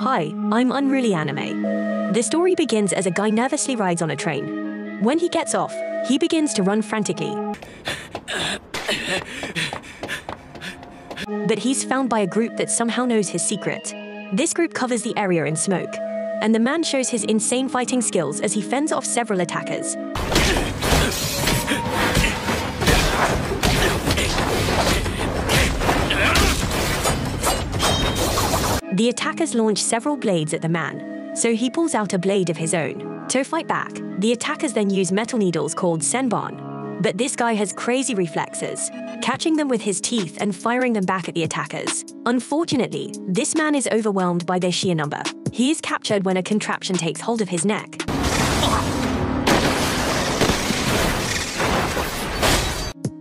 Hi, I'm Unruly Anime. The story begins as a guy nervously rides on a train. When he gets off, he begins to run frantically. But he's found by a group that somehow knows his secret. This group covers the area in smoke, and the man shows his insane fighting skills as he fends off several attackers. The attackers launch several blades at the man, so he pulls out a blade of his own. To fight back, the attackers then use metal needles called senbon. But this guy has crazy reflexes, catching them with his teeth and firing them back at the attackers. Unfortunately, this man is overwhelmed by their sheer number. He is captured when a contraption takes hold of his neck.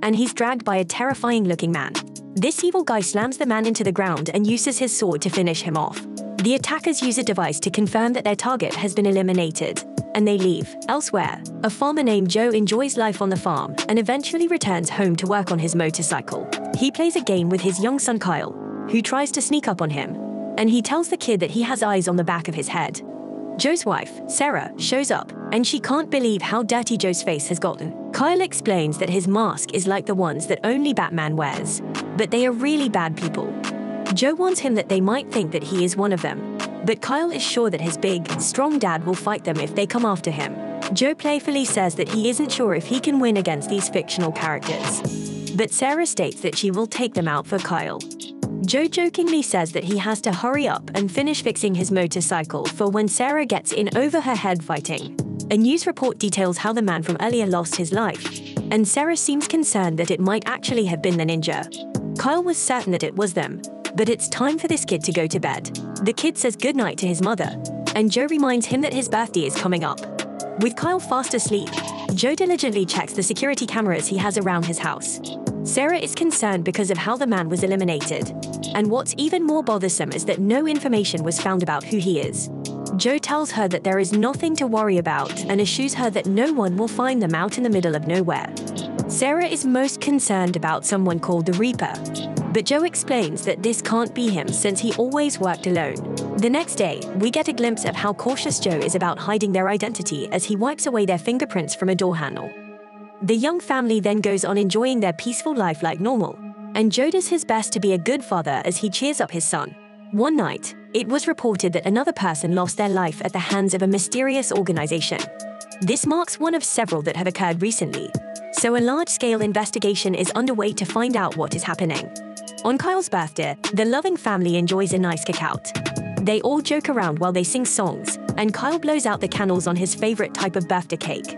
And he's dragged by a terrifying looking man. This evil guy slams the man into the ground and uses his sword to finish him off. The attackers use a device to confirm that their target has been eliminated, and they leave. Elsewhere, a farmer named Joe enjoys life on the farm and eventually returns home to work on his motorcycle. He plays a game with his young son Kyle, who tries to sneak up on him, and he tells the kid that he has eyes on the back of his head. Joe's wife, Sarah, shows up, and she can't believe how dirty Joe's face has gotten. Kyle explains that his mask is like the ones that only Batman wears, but they are really bad people. Joe warns him that they might think that he is one of them, but Kyle is sure that his big, strong dad will fight them if they come after him. Joe playfully says that he isn't sure if he can win against these fictional characters. But Sarah states that she will take them out for Kyle. Joe jokingly says that he has to hurry up and finish fixing his motorcycle for when Sarah gets in over her head fighting. A news report details how the man from earlier lost his life, and Sarah seems concerned that it might actually have been the ninja. Kyle was certain that it was them, but it's time for this kid to go to bed. The kid says goodnight to his mother, and Joe reminds him that his birthday is coming up. With Kyle fast asleep, Joe diligently checks the security cameras he has around his house. Sarah is concerned because of how the man was eliminated. And what's even more bothersome is that no information was found about who he is. Joe tells her that there is nothing to worry about and assures her that no one will find them out in the middle of nowhere. Sarah is most concerned about someone called the Reaper, but Joe explains that this can't be him since he always worked alone. The next day, we get a glimpse of how cautious Joe is about hiding their identity as he wipes away their fingerprints from a door handle. The young family then goes on enjoying their peaceful life like normal, and Joe does his best to be a good father as he cheers up his son. One night, it was reported that another person lost their life at the hands of a mysterious organization. This marks one of several that have occurred recently, so a large-scale investigation is underway to find out what is happening. On Kyle's birthday, the loving family enjoys a nice cookout. They all joke around while they sing songs, and Kyle blows out the candles on his favorite type of birthday cake.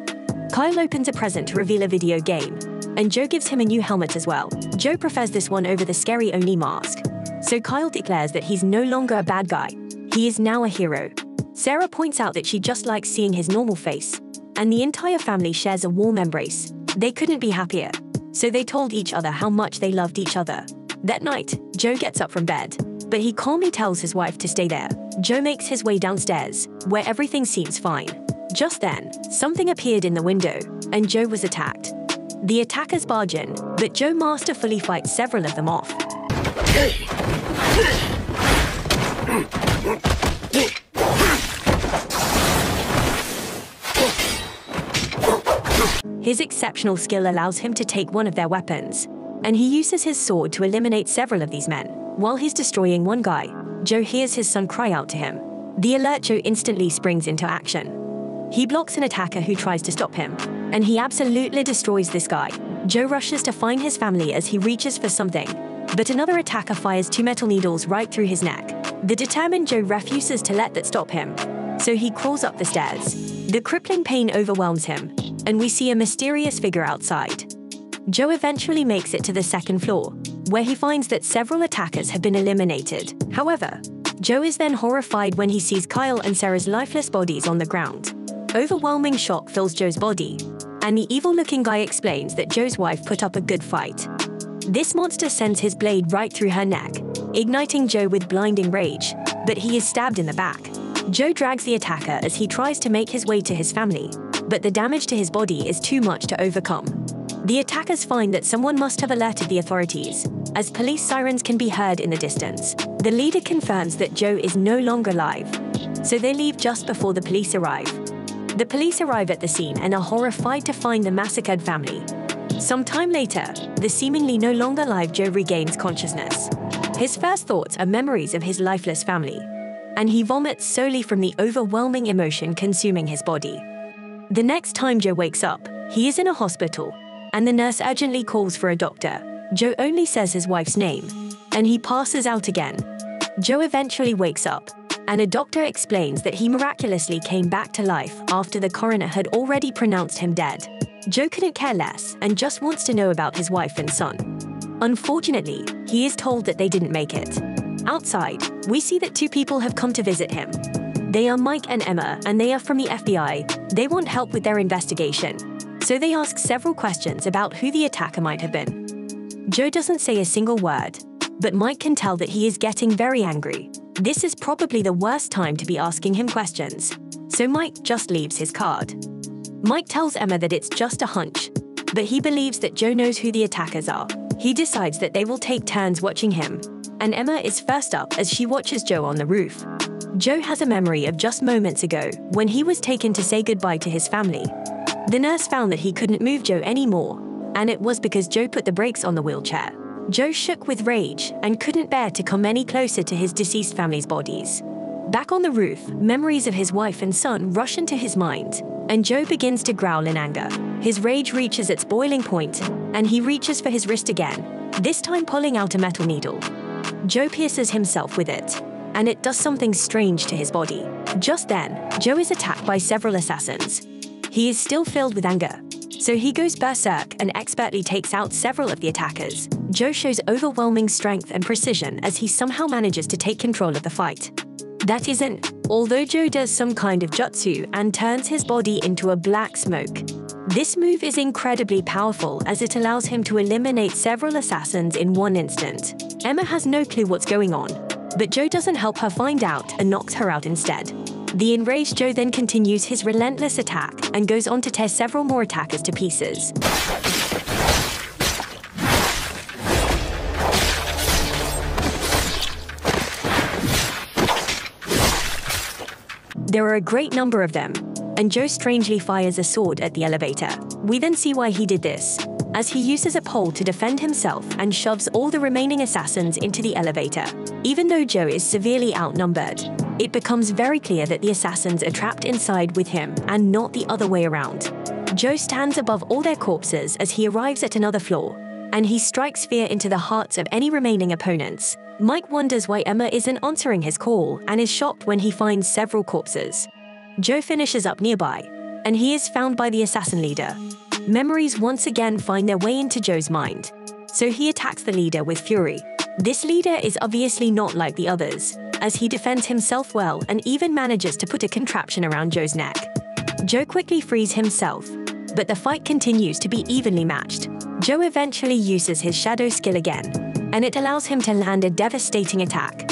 Kyle opens a present to reveal a video game, and Joe gives him a new helmet as well. Joe prefers this one over the scary Oni mask. So Kyle declares that he's no longer a bad guy, he is now a hero. Sarah points out that she just likes seeing his normal face, and the entire family shares a warm embrace. They couldn't be happier. So they told each other how much they loved each other. That night, Joe gets up from bed, but he calmly tells his wife to stay there. Joe makes his way downstairs, where everything seems fine. Just then, something appeared in the window, and Joe was attacked. The attackers barge in, but Joe masterfully fights several of them off. His exceptional skill allows him to take one of their weapons, and he uses his sword to eliminate several of these men. While he's destroying one guy, Joe hears his son cry out to him. The alert Joe instantly springs into action. He blocks an attacker who tries to stop him, and he absolutely destroys this guy. Joe rushes to find his family as he reaches for something, but another attacker fires two metal needles right through his neck. The determined Joe refuses to let that stop him, so he crawls up the stairs. The crippling pain overwhelms him, and we see a mysterious figure outside. Joe eventually makes it to the second floor, where he finds that several attackers have been eliminated. However, Joe is then horrified when he sees Kyle and Sarah's lifeless bodies on the ground. Overwhelming shock fills Joe's body, and the evil-looking guy explains that Joe's wife put up a good fight. This monster sends his blade right through her neck, igniting Joe with blinding rage, but he is stabbed in the back. Joe drags the attacker as he tries to make his way to his family, but the damage to his body is too much to overcome. The attackers find that someone must have alerted the authorities, as police sirens can be heard in the distance. The leader confirms that Joe is no longer alive, so they leave just before the police arrive. The police arrive at the scene and are horrified to find the massacred family. Some time later, the seemingly no longer alive Joe regains consciousness. His first thoughts are memories of his lifeless family, and he vomits solely from the overwhelming emotion consuming his body. The next time Joe wakes up, he is in a hospital, and the nurse urgently calls for a doctor. Joe only says his wife's name, and he passes out again. Joe eventually wakes up, and a doctor explains that he miraculously came back to life after the coroner had already pronounced him dead. Joe couldn't care less and just wants to know about his wife and son. Unfortunately, he is told that they didn't make it. Outside, we see that two people have come to visit him. They are Mike and Emma, and they are from the FBI. They want help with their investigation. So they ask several questions about who the attacker might have been. Joe doesn't say a single word, but Mike can tell that he is getting very angry. This is probably the worst time to be asking him questions. So Mike just leaves his card. Mike tells Emma that it's just a hunch, but he believes that Joe knows who the attackers are. He decides that they will take turns watching him, and Emma is first up as she watches Joe on the roof. Joe has a memory of just moments ago when he was taken to say goodbye to his family. The nurse found that he couldn't move Joe anymore, and it was because Joe put the brakes on the wheelchair. Joe shook with rage and couldn't bear to come any closer to his deceased family's bodies. Back on the roof, memories of his wife and son rush into his mind, and Joe begins to growl in anger. His rage reaches its boiling point, and he reaches for his wrist again, this time pulling out a metal needle. Joe pierces himself with it, and it does something strange to his body. Just then, Joe is attacked by several assassins. He is still filled with anger, so he goes berserk and expertly takes out several of the attackers. Joe shows overwhelming strength and precision as he somehow manages to take control of the fight. That isn't, although Joe does some kind of jutsu and turns his body into a black smoke. This move is incredibly powerful as it allows him to eliminate several assassins in one instant. Emma has no clue what's going on, but Joe doesn't help her find out and knocks her out instead. The enraged Joe then continues his relentless attack and goes on to tear several more attackers to pieces. There are a great number of them, and Joe strangely fires a sword at the elevator. We then see why he did this, as he uses a pole to defend himself and shoves all the remaining assassins into the elevator. Even though Joe is severely outnumbered, it becomes very clear that the assassins are trapped inside with him and not the other way around. Joe stands above all their corpses as he arrives at another floor, and he strikes fear into the hearts of any remaining opponents. Mike wonders why Emma isn't answering his call and is shocked when he finds several corpses. Joe finishes up nearby, and he is found by the assassin leader. Memories once again find their way into Joe's mind, so he attacks the leader with fury. This leader is obviously not like the others, as he defends himself well and even manages to put a contraption around Joe's neck. Joe quickly frees himself, but the fight continues to be evenly matched. Joe eventually uses his shadow skill again, and it allows him to land a devastating attack.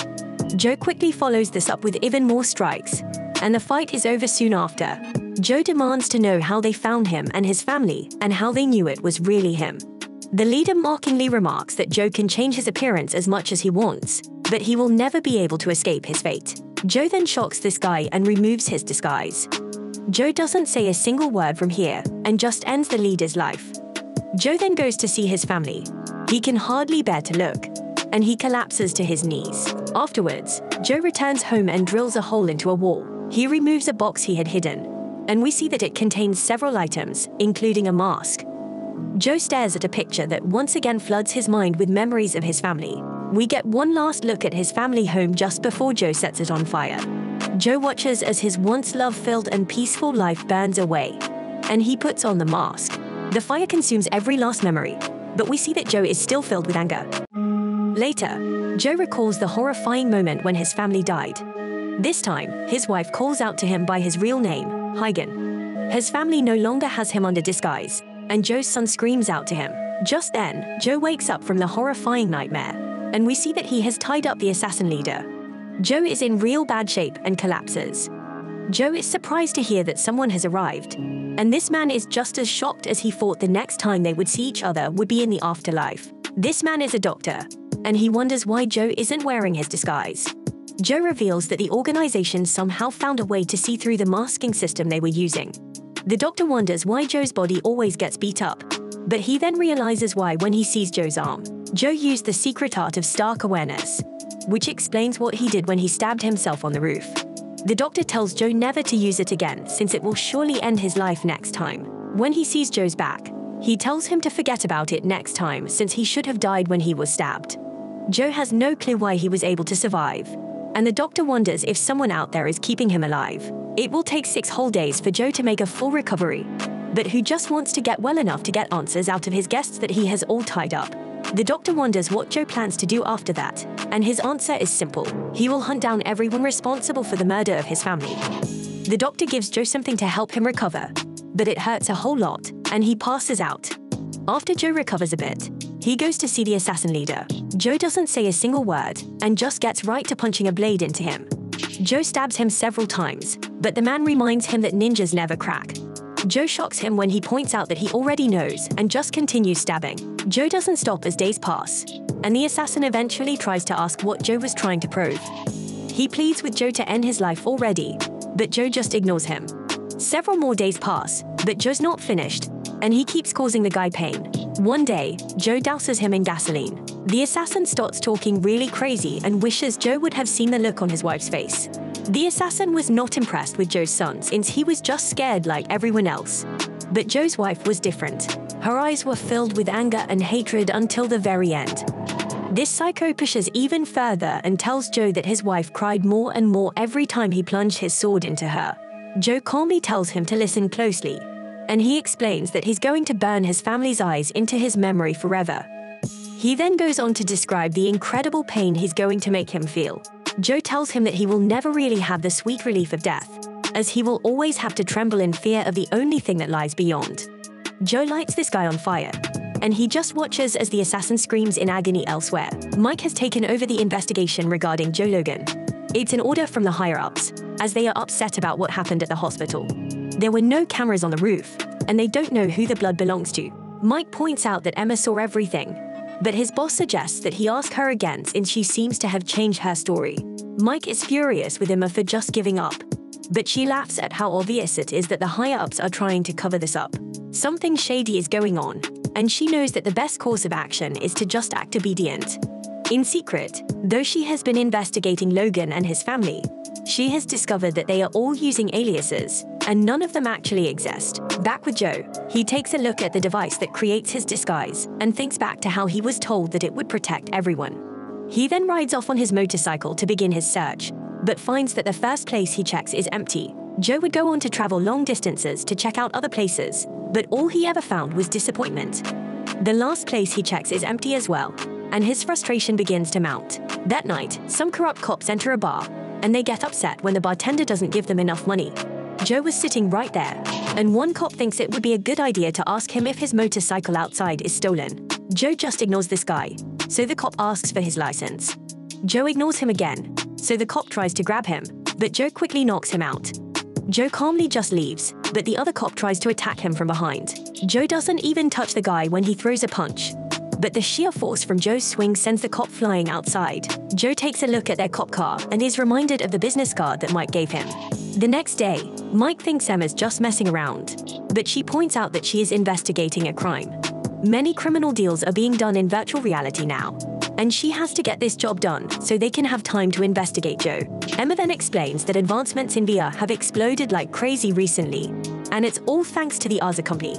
Joe quickly follows this up with even more strikes, and the fight is over soon after. Joe demands to know how they found him and his family and how they knew it was really him. The leader mockingly remarks that Joe can change his appearance as much as he wants, but he will never be able to escape his fate. Joe then shocks this guy and removes his disguise. Joe doesn't say a single word from here and just ends the leader's life. Joe then goes to see his family. He can hardly bear to look, and he collapses to his knees. Afterwards, Joe returns home and drills a hole into a wall. He removes a box he had hidden, and we see that it contains several items, including a mask. Joe stares at a picture that once again floods his mind with memories of his family. We get one last look at his family home just before Joe sets it on fire. Joe watches as his once love filled and peaceful life burns away, and he puts on the mask. The fire consumes every last memory, but we see that Joe is still filled with anger. Later, Joe recalls the horrifying moment when his family died. This time, his wife calls out to him by his real name, Higan. His family no longer has him under disguise, and Joe's son screams out to him. Just then, Joe wakes up from the horrifying nightmare and we see that he has tied up the assassin leader. Joe is in real bad shape and collapses. Joe is surprised to hear that someone has arrived, and this man is just as shocked as he thought the next time they would see each other would be in the afterlife. This man is a doctor, and he wonders why Joe isn't wearing his disguise. Joe reveals that the organization somehow found a way to see through the masking system they were using. The doctor wonders why Joe's body always gets beat up, but he then realizes why when he sees Joe's arm. Joe used the secret art of stark awareness, which explains what he did when he stabbed himself on the roof. The doctor tells Joe never to use it again since it will surely end his life next time. When he sees Joe's back, he tells him to forget about it next time since he should have died when he was stabbed. Joe has no clue why he was able to survive, and the doctor wonders if someone out there is keeping him alive. It will take six whole days for Joe to make a full recovery, but who just wants to get well enough to get answers out of his guests that he has all tied up. The doctor wonders what Joe plans to do after that, and his answer is simple. He will hunt down everyone responsible for the murder of his family. The doctor gives Joe something to help him recover, but it hurts a whole lot, and he passes out. After Joe recovers a bit, he goes to see the assassin leader. Joe doesn't say a single word and just gets right to punching a blade into him. Joe stabs him several times, but the man reminds him that ninjas never crack. Joe shocks him when he points out that he already knows and just continues stabbing. Joe doesn't stop as days pass, and the assassin eventually tries to ask what Joe was trying to prove. He pleads with Joe to end his life already, but Joe just ignores him. Several more days pass, but Joe's not finished, and he keeps causing the guy pain. One day, Joe douses him in gasoline. The assassin starts talking really crazy and wishes Joe would have seen the look on his wife's face. The assassin was not impressed with Joe's son since he was just scared like everyone else. But Joe's wife was different. Her eyes were filled with anger and hatred until the very end. This psycho pushes even further and tells Joe that his wife cried more and more every time he plunged his sword into her. Joe calmly tells him to listen closely, and he explains that he's going to burn his family's eyes into his memory forever. He then goes on to describe the incredible pain he's going to make him feel. Joe tells him that he will never really have the sweet relief of death, as he will always have to tremble in fear of the only thing that lies beyond. Joe lights this guy on fire, and he just watches as the assassin screams in agony elsewhere. Mike has taken over the investigation regarding Joe Logan. It's an order from the higher-ups, as they are upset about what happened at the hospital. There were no cameras on the roof, and they don't know who the blood belongs to. Mike points out that Emma saw everything, but his boss suggests that he ask her again since she seems to have changed her story. Mike is furious with Emma for just giving up, but she laughs at how obvious it is that the higher-ups are trying to cover this up. Something shady is going on, and she knows that the best course of action is to just act obedient. In secret, though she has been investigating Logan and his family, she has discovered that they are all using aliases, and none of them actually exist. Back with Joe, he takes a look at the device that creates his disguise and thinks back to how he was told that it would protect everyone. He then rides off on his motorcycle to begin his search, but finds that the first place he checks is empty. Joe would go on to travel long distances to check out other places, but all he ever found was disappointment. The last place he checks is empty as well, and his frustration begins to mount. That night, some corrupt cops enter a bar and they get upset when the bartender doesn't give them enough money. Joe was sitting right there, and one cop thinks it would be a good idea to ask him if his motorcycle outside is stolen. Joe just ignores this guy, so the cop asks for his license. Joe ignores him again, so the cop tries to grab him, but Joe quickly knocks him out. Joe calmly just leaves, but the other cop tries to attack him from behind. Joe doesn't even touch the guy when he throws a punch, but the sheer force from Joe's swing sends the cop flying outside. Joe takes a look at their cop car and is reminded of the business card that Mike gave him. The next day, Mike thinks Emma's just messing around, but she points out that she is investigating a crime. Many criminal deals are being done in virtual reality now, and she has to get this job done so they can have time to investigate Joe. Emma then explains that advancements in VR have exploded like crazy recently, and it's all thanks to the AUZA company.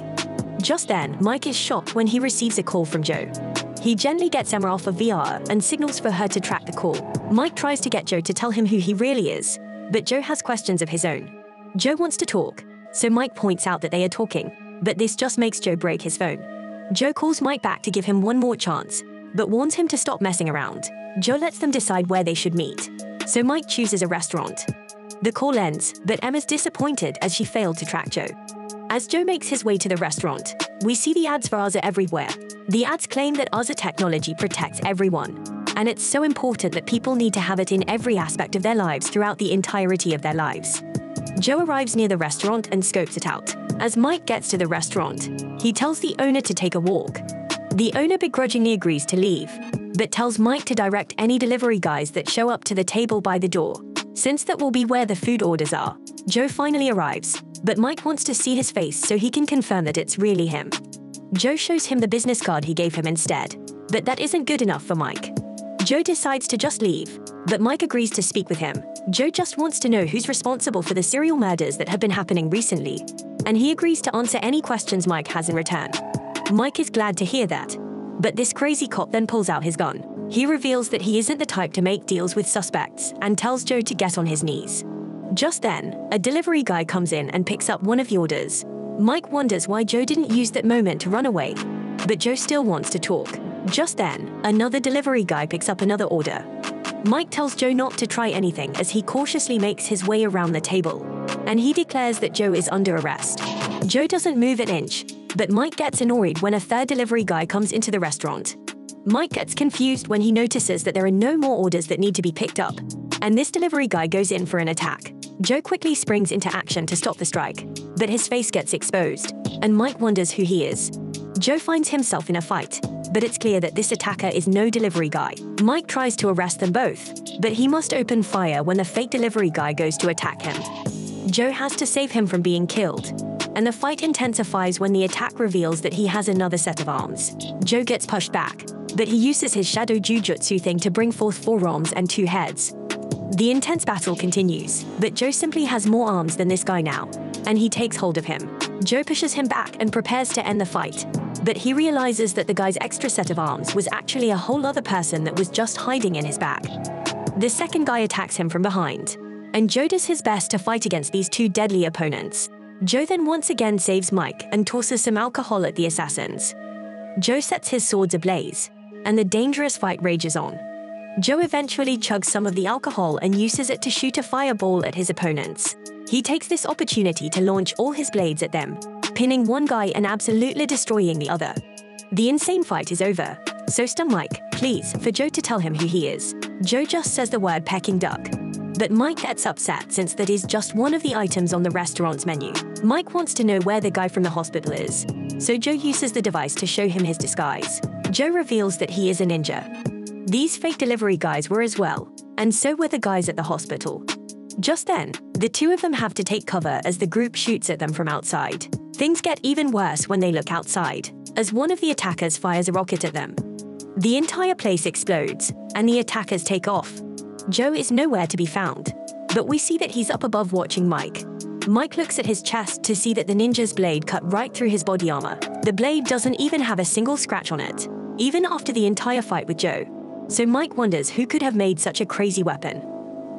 Just then, Mike is shocked when he receives a call from Joe. He gently gets Emma off of VR and signals for her to track the call. Mike tries to get Joe to tell him who he really is, but Joe has questions of his own. Joe wants to talk, so Mike points out that they are talking, but this just makes Joe break his phone. Joe calls Mike back to give him one more chance, but warns him to stop messing around. Joe lets them decide where they should meet, so Mike chooses a restaurant. The call ends, but Emma's disappointed as she failed to track Joe. As Joe makes his way to the restaurant, we see the ads for AUZA everywhere. The ads claim that AUZA technology protects everyone, and it's so important that people need to have it in every aspect of their lives throughout the entirety of their lives. Joe arrives near the restaurant and scopes it out. As Mike gets to the restaurant, he tells the owner to take a walk. The owner begrudgingly agrees to leave, but tells Mike to direct any delivery guys that show up to the table by the door, since that will be where the food orders are. Joe finally arrives, but Mike wants to see his face so he can confirm that it's really him. Joe shows him the business card he gave him instead, but that isn't good enough for Mike. Joe decides to just leave, but Mike agrees to speak with him. Joe just wants to know who's responsible for the serial murders that have been happening recently, and he agrees to answer any questions Mike has in return. Mike is glad to hear that, but this crazy cop then pulls out his gun. He reveals that he isn't the type to make deals with suspects and tells Joe to get on his knees. Just then, a delivery guy comes in and picks up one of the orders. Mike wonders why Joe didn't use that moment to run away, but Joe still wants to talk. Just then, another delivery guy picks up another order. Mike tells Joe not to try anything as he cautiously makes his way around the table, and he declares that Joe is under arrest. Joe doesn't move an inch, but Mike gets annoyed when a third delivery guy comes into the restaurant. Mike gets confused when he notices that there are no more orders that need to be picked up, and this delivery guy goes in for an attack. Joe quickly springs into action to stop the strike, but his face gets exposed, and Mike wonders who he is. Joe finds himself in a fight, but it's clear that this attacker is no delivery guy. Mike tries to arrest them both, but he must open fire when the fake delivery guy goes to attack him. Joe has to save him from being killed, and the fight intensifies when the attack reveals that he has another set of arms. Joe gets pushed back, but he uses his shadow jujutsu thing to bring forth four arms and two heads. The intense battle continues, but Joe simply has more arms than this guy now, and he takes hold of him. Joe pushes him back and prepares to end the fight, but he realizes that the guy's extra set of arms was actually a whole other person that was just hiding in his back. The second guy attacks him from behind, and Joe does his best to fight against these two deadly opponents. Joe then once again saves Mike and tosses some alcohol at the assassins. Joe sets his swords ablaze, and the dangerous fight rages on. Joe eventually chugs some of the alcohol and uses it to shoot a fireball at his opponents. He takes this opportunity to launch all his blades at them, pinning one guy and absolutely destroying the other. The insane fight is over, so stun Mike, please, for Joe to tell him who he is. Joe just says the word Peking duck. But Mike gets upset since that is just one of the items on the restaurant's menu. Mike wants to know where the guy from the hospital is, so Joe uses the device to show him his disguise. Joe reveals that he is a ninja. These fake delivery guys were as well, and so were the guys at the hospital. Just then, the two of them have to take cover as the group shoots at them from outside. Things get even worse when they look outside, as one of the attackers fires a rocket at them. The entire place explodes, and the attackers take off. Joe is nowhere to be found, but we see that he's up above watching Mike. Mike looks at his chest to see that the ninja's blade cut right through his body armor. The blade doesn't even have a single scratch on it, even after the entire fight with Joe. So Mike wonders who could have made such a crazy weapon.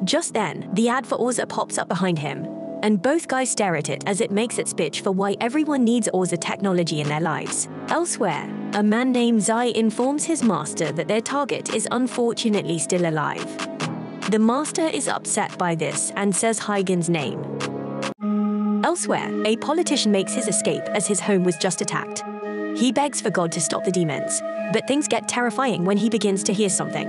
Just then, the ad for AUZA pops up behind him, and both guys stare at it as it makes its pitch for why everyone needs AUZA technology in their lives. Elsewhere, a man named Zai informs his master that their target is unfortunately still alive. The master is upset by this and says Higan's name. Elsewhere, a politician makes his escape as his home was just attacked. He begs for God to stop the demons, but things get terrifying when he begins to hear something.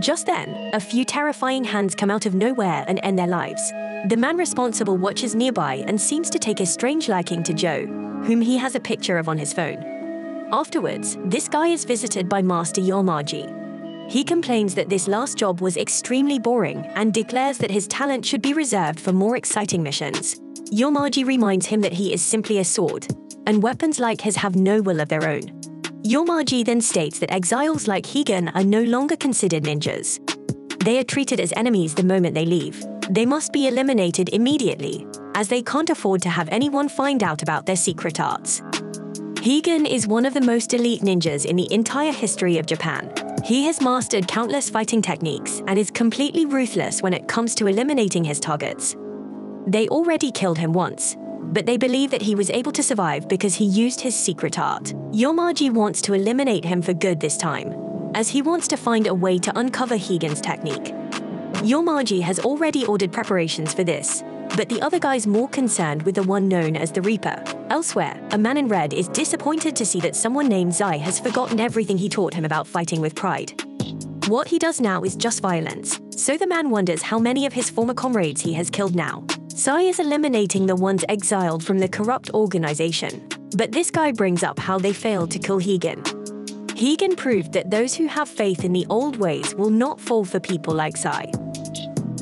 Just then, a few terrifying hands come out of nowhere and end their lives. The man responsible watches nearby and seems to take a strange liking to Joe, whom he has a picture of on his phone. Afterwards, this guy is visited by Master Yamaji. He complains that this last job was extremely boring and declares that his talent should be reserved for more exciting missions. Yamaji reminds him that he is simply a sword, and weapons like his have no will of their own. Yamaji then states that exiles like Higan are no longer considered ninjas. They are treated as enemies the moment they leave, they must be eliminated immediately, as they can't afford to have anyone find out about their secret arts. Higan is one of the most elite ninjas in the entire history of Japan. He has mastered countless fighting techniques and is completely ruthless when it comes to eliminating his targets. They already killed him once, but they believe that he was able to survive because he used his secret art. Yamaji wants to eliminate him for good this time, as he wants to find a way to uncover Higan's technique. Yamaji has already ordered preparations for this, but the other guy's more concerned with the one known as the Reaper. Elsewhere, a man in red is disappointed to see that someone named Zai has forgotten everything he taught him about fighting with pride. What he does now is just violence, so the man wonders how many of his former comrades he has killed now. Zai is eliminating the ones exiled from the corrupt organization, but this guy brings up how they failed to kill Higan. Higan proved that those who have faith in the old ways will not fall for people like Zai.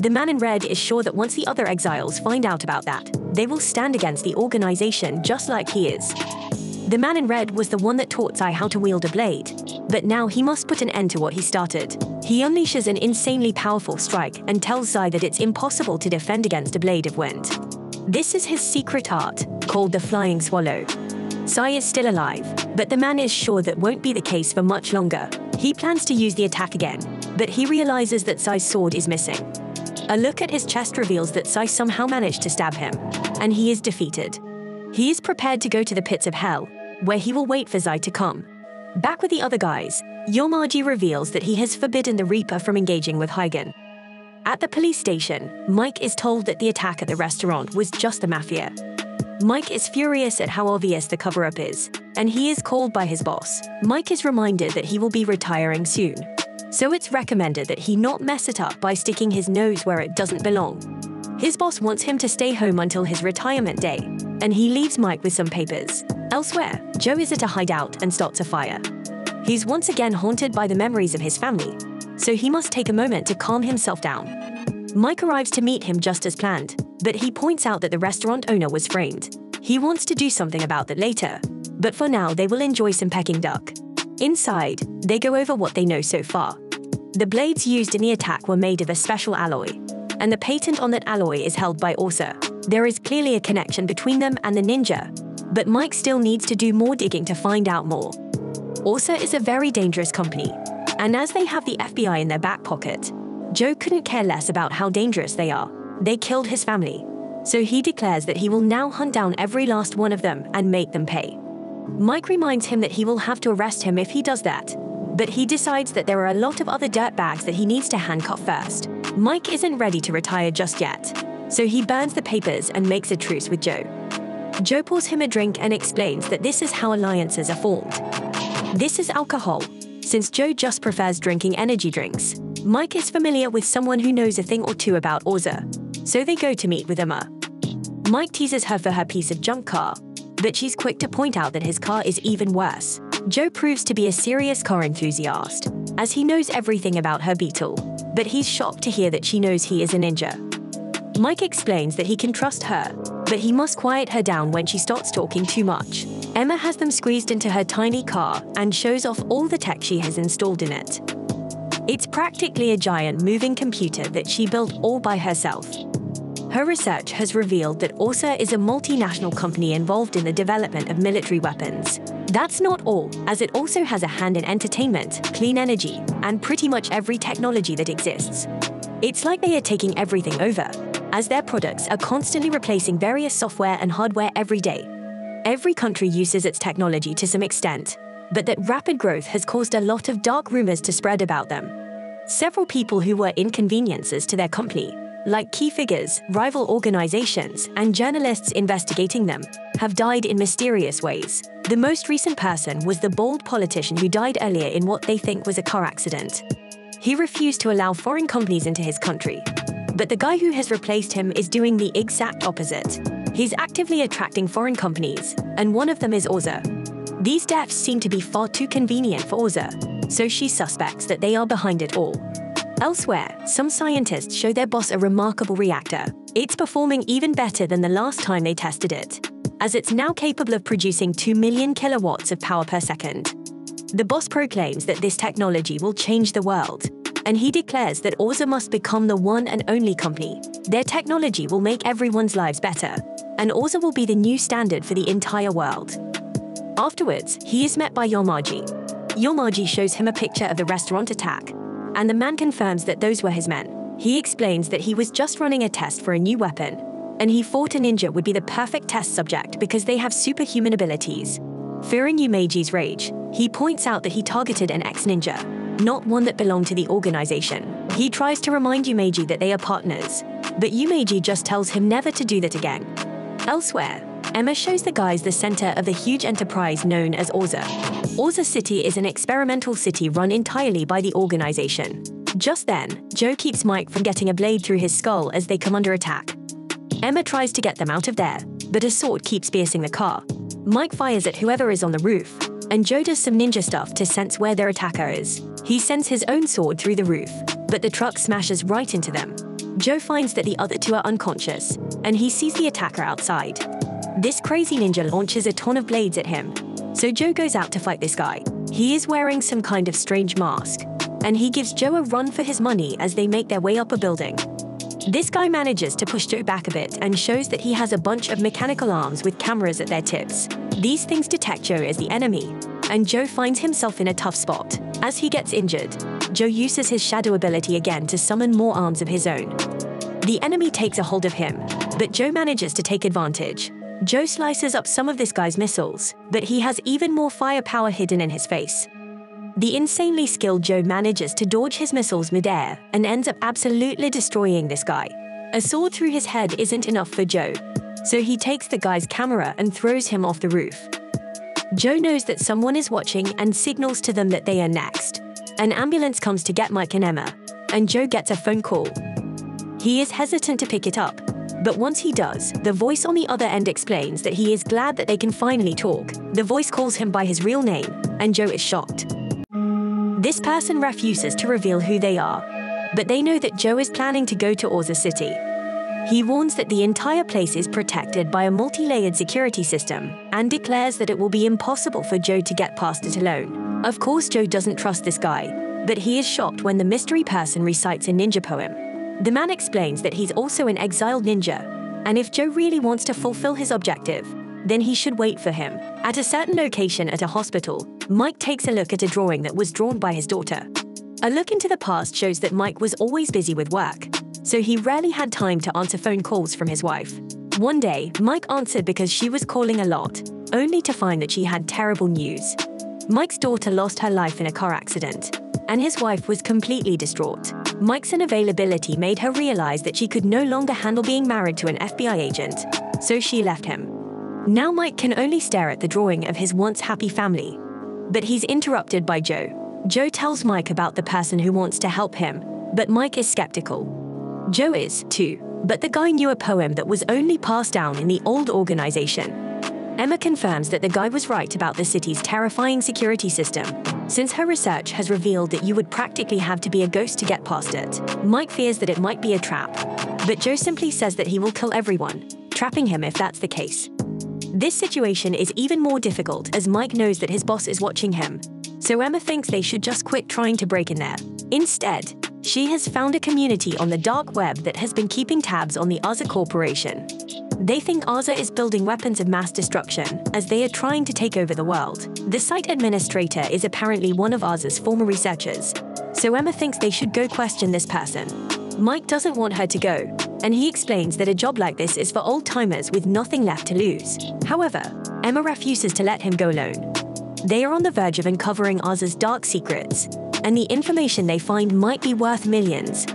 The man in red is sure that once the other exiles find out about that, they will stand against the organization just like he is. The man in red was the one that taught Zai how to wield a blade, but now he must put an end to what he started. He unleashes an insanely powerful strike and tells Zai that it's impossible to defend against a blade of wind. This is his secret art, called the Flying Swallow. Zai is still alive, but the man is sure that won't be the case for much longer. He plans to use the attack again, but he realizes that Zai's sword is missing. A look at his chest reveals that Zai somehow managed to stab him, and he is defeated. He is prepared to go to the pits of hell, where he will wait for Zai to come. Back with the other guys, Yamaji reveals that he has forbidden the Reaper from engaging with Higan. At the police station, Mike is told that the attack at the restaurant was just the mafia. Mike is furious at how obvious the cover up is, and he is called by his boss. Mike is reminded that he will be retiring soon, so it's recommended that he not mess it up by sticking his nose where it doesn't belong. His boss wants him to stay home until his retirement day, and he leaves Mike with some papers. Elsewhere, Joe is at a hideout and starts a fire. He's once again haunted by the memories of his family, so he must take a moment to calm himself down. Mike arrives to meet him just as planned, but he points out that the restaurant owner was framed. He wants to do something about that later, but for now they will enjoy some Peking duck. Inside, they go over what they know so far. The blades used in the attack were made of a special alloy, and the patent on that alloy is held by AUZA. There is clearly a connection between them and the ninja, but Mike still needs to do more digging to find out more. AUZA is a very dangerous company, and as they have the FBI in their back pocket, Joe couldn't care less about how dangerous they are. They killed his family. So he declares that he will now hunt down every last one of them and make them pay. Mike reminds him that he will have to arrest him if he does that. But he decides that there are a lot of other dirtbags that he needs to handcuff first. Mike isn't ready to retire just yet. So he burns the papers and makes a truce with Joe. Joe pours him a drink and explains that this is how alliances are formed. This is alcohol, since Joe just prefers drinking energy drinks. Mike is familiar with someone who knows a thing or two about AUZA, so they go to meet with Emma. Mike teases her for her piece of junk car, but she's quick to point out that his car is even worse. Joe proves to be a serious car enthusiast, as he knows everything about her Beetle, but he's shocked to hear that she knows he is a ninja. Mike explains that he can trust her, but he must quiet her down when she starts talking too much. Emma has them squeezed into her tiny car and shows off all the tech she has installed in it. It's practically a giant moving computer that she built all by herself. Her research has revealed that AUZA is a multinational company involved in the development of military weapons. That's not all, as it also has a hand in entertainment, clean energy, and pretty much every technology that exists. It's like they are taking everything over, as their products are constantly replacing various software and hardware every day. Every country uses its technology to some extent, but that rapid growth has caused a lot of dark rumors to spread about them. Several people who were inconveniences to their company, like key figures, rival organizations, and journalists investigating them, have died in mysterious ways. The most recent person was the bald politician who died earlier in what they think was a car accident. He refused to allow foreign companies into his country. But the guy who has replaced him is doing the exact opposite. He's actively attracting foreign companies, and one of them is AUZA, these deaths seem to be far too convenient for AUZA, so she suspects that they are behind it all. Elsewhere, some scientists show their boss a remarkable reactor. It's performing even better than the last time they tested it, as it's now capable of producing 2 million kilowatts of power per second. The boss proclaims that this technology will change the world, and he declares that AUZA must become the one and only company. Their technology will make everyone's lives better, and AUZA will be the new standard for the entire world. Afterwards, he is met by Yamaji. Yamaji shows him a picture of the restaurant attack, and the man confirms that those were his men. He explains that he was just running a test for a new weapon, and he thought a ninja would be the perfect test subject because they have superhuman abilities. Fearing Yamaji's rage, he points out that he targeted an ex-ninja, not one that belonged to the organization. He tries to remind Yamaji that they are partners, but Yamaji just tells him never to do that again. Elsewhere, Emma shows the guys the center of the huge enterprise known as AUZA. AUZA City is an experimental city run entirely by the organization. Just then, Joe keeps Mike from getting a blade through his skull as they come under attack. Emma tries to get them out of there, but a sword keeps piercing the car. Mike fires at whoever is on the roof, and Joe does some ninja stuff to sense where their attacker is. He sends his own sword through the roof, but the truck smashes right into them. Joe finds that the other two are unconscious, and he sees the attacker outside. This crazy ninja launches a ton of blades at him, so Joe goes out to fight this guy. He is wearing some kind of strange mask, and he gives Joe a run for his money as they make their way up a building. This guy manages to push Joe back a bit and shows that he has a bunch of mechanical arms with cameras at their tips. These things detect Joe as the enemy, and Joe finds himself in a tough spot. As he gets injured, Joe uses his shadow ability again to summon more arms of his own. The enemy takes a hold of him, but Joe manages to take advantage. Joe slices up some of this guy's missiles, but he has even more firepower hidden in his face. The insanely skilled Joe manages to dodge his missiles midair and ends up absolutely destroying this guy. A sword through his head isn't enough for Joe, so he takes the guy's camera and throws him off the roof. Joe knows that someone is watching and signals to them that they are next. An ambulance comes to get Mike and Emma, and Joe gets a phone call. He is hesitant to pick it up, but once he does, the voice on the other end explains that he is glad that they can finally talk. The voice calls him by his real name, and Joe is shocked. This person refuses to reveal who they are, but they know that Joe is planning to go to AUZA City. He warns that the entire place is protected by a multi-layered security system and declares that it will be impossible for Joe to get past it alone. Of course, Joe doesn't trust this guy, but he is shocked when the mystery person recites a ninja poem. The man explains that he's also an exiled ninja, and if Joe really wants to fulfill his objective, then he should wait for him. At a certain location at a hospital, Mike takes a look at a drawing that was drawn by his daughter. A look into the past shows that Mike was always busy with work, so he rarely had time to answer phone calls from his wife. One day, Mike answered because she was calling a lot, only to find that she had terrible news. Mike's daughter lost her life in a car accident, and his wife was completely distraught. Mike's unavailability made her realize that she could no longer handle being married to an FBI agent, so she left him. Now Mike can only stare at the drawing of his once happy family, but he's interrupted by Joe. Joe tells Mike about the person who wants to help him, but Mike is skeptical. Joe is, too, but the guy knew a poem that was only passed down in the old organization. Emma confirms that the guy was right about the city's terrifying security system, since her research has revealed that you would practically have to be a ghost to get past it. Mike fears that it might be a trap, but Joe simply says that he will kill everyone, trapping him if that's the case. This situation is even more difficult as Mike knows that his boss is watching him, so Emma thinks they should just quit trying to break in there. Instead, she has found a community on the dark web that has been keeping tabs on the AUZA Corporation. They think AUZA is building weapons of mass destruction as they are trying to take over the world. The site administrator is apparently one of AUZA's former researchers, so Emma thinks they should go question this person. Mike doesn't want her to go, and he explains that a job like this is for old timers with nothing left to lose. However, Emma refuses to let him go alone. They are on the verge of uncovering AUZA's dark secrets, and the information they find might be worth millions.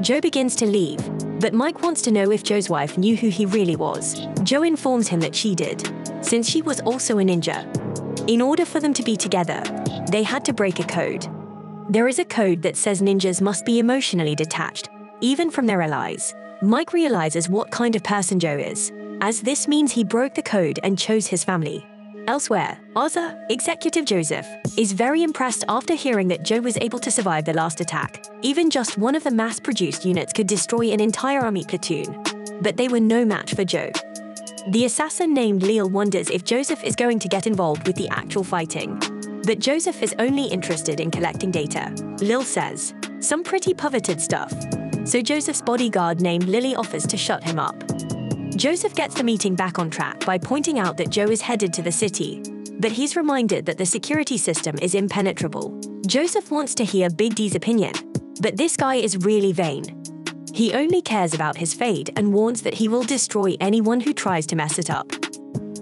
Joe begins to leave, but Mike wants to know if Joe's wife knew who he really was. Joe informs him that she did, since she was also a ninja. In order for them to be together, they had to break a code. There is a code that says ninjas must be emotionally detached, even from their allies. Mike realizes what kind of person Joe is, as this means he broke the code and chose his family. Elsewhere, AUZA, Executive Joseph, is very impressed after hearing that Joe was able to survive the last attack. Even just one of the mass-produced units could destroy an entire army platoon. But they were no match for Joe. The assassin named Lil wonders if Joseph is going to get involved with the actual fighting. But Joseph is only interested in collecting data. Lil says, some pretty coveted stuff, so Joseph's bodyguard named Lily offers to shut him up. Joseph gets the meeting back on track by pointing out that Joe is headed to the city, but he's reminded that the security system is impenetrable. Joseph wants to hear Big D's opinion, but this guy is really vain. He only cares about his fate and warns that he will destroy anyone who tries to mess it up.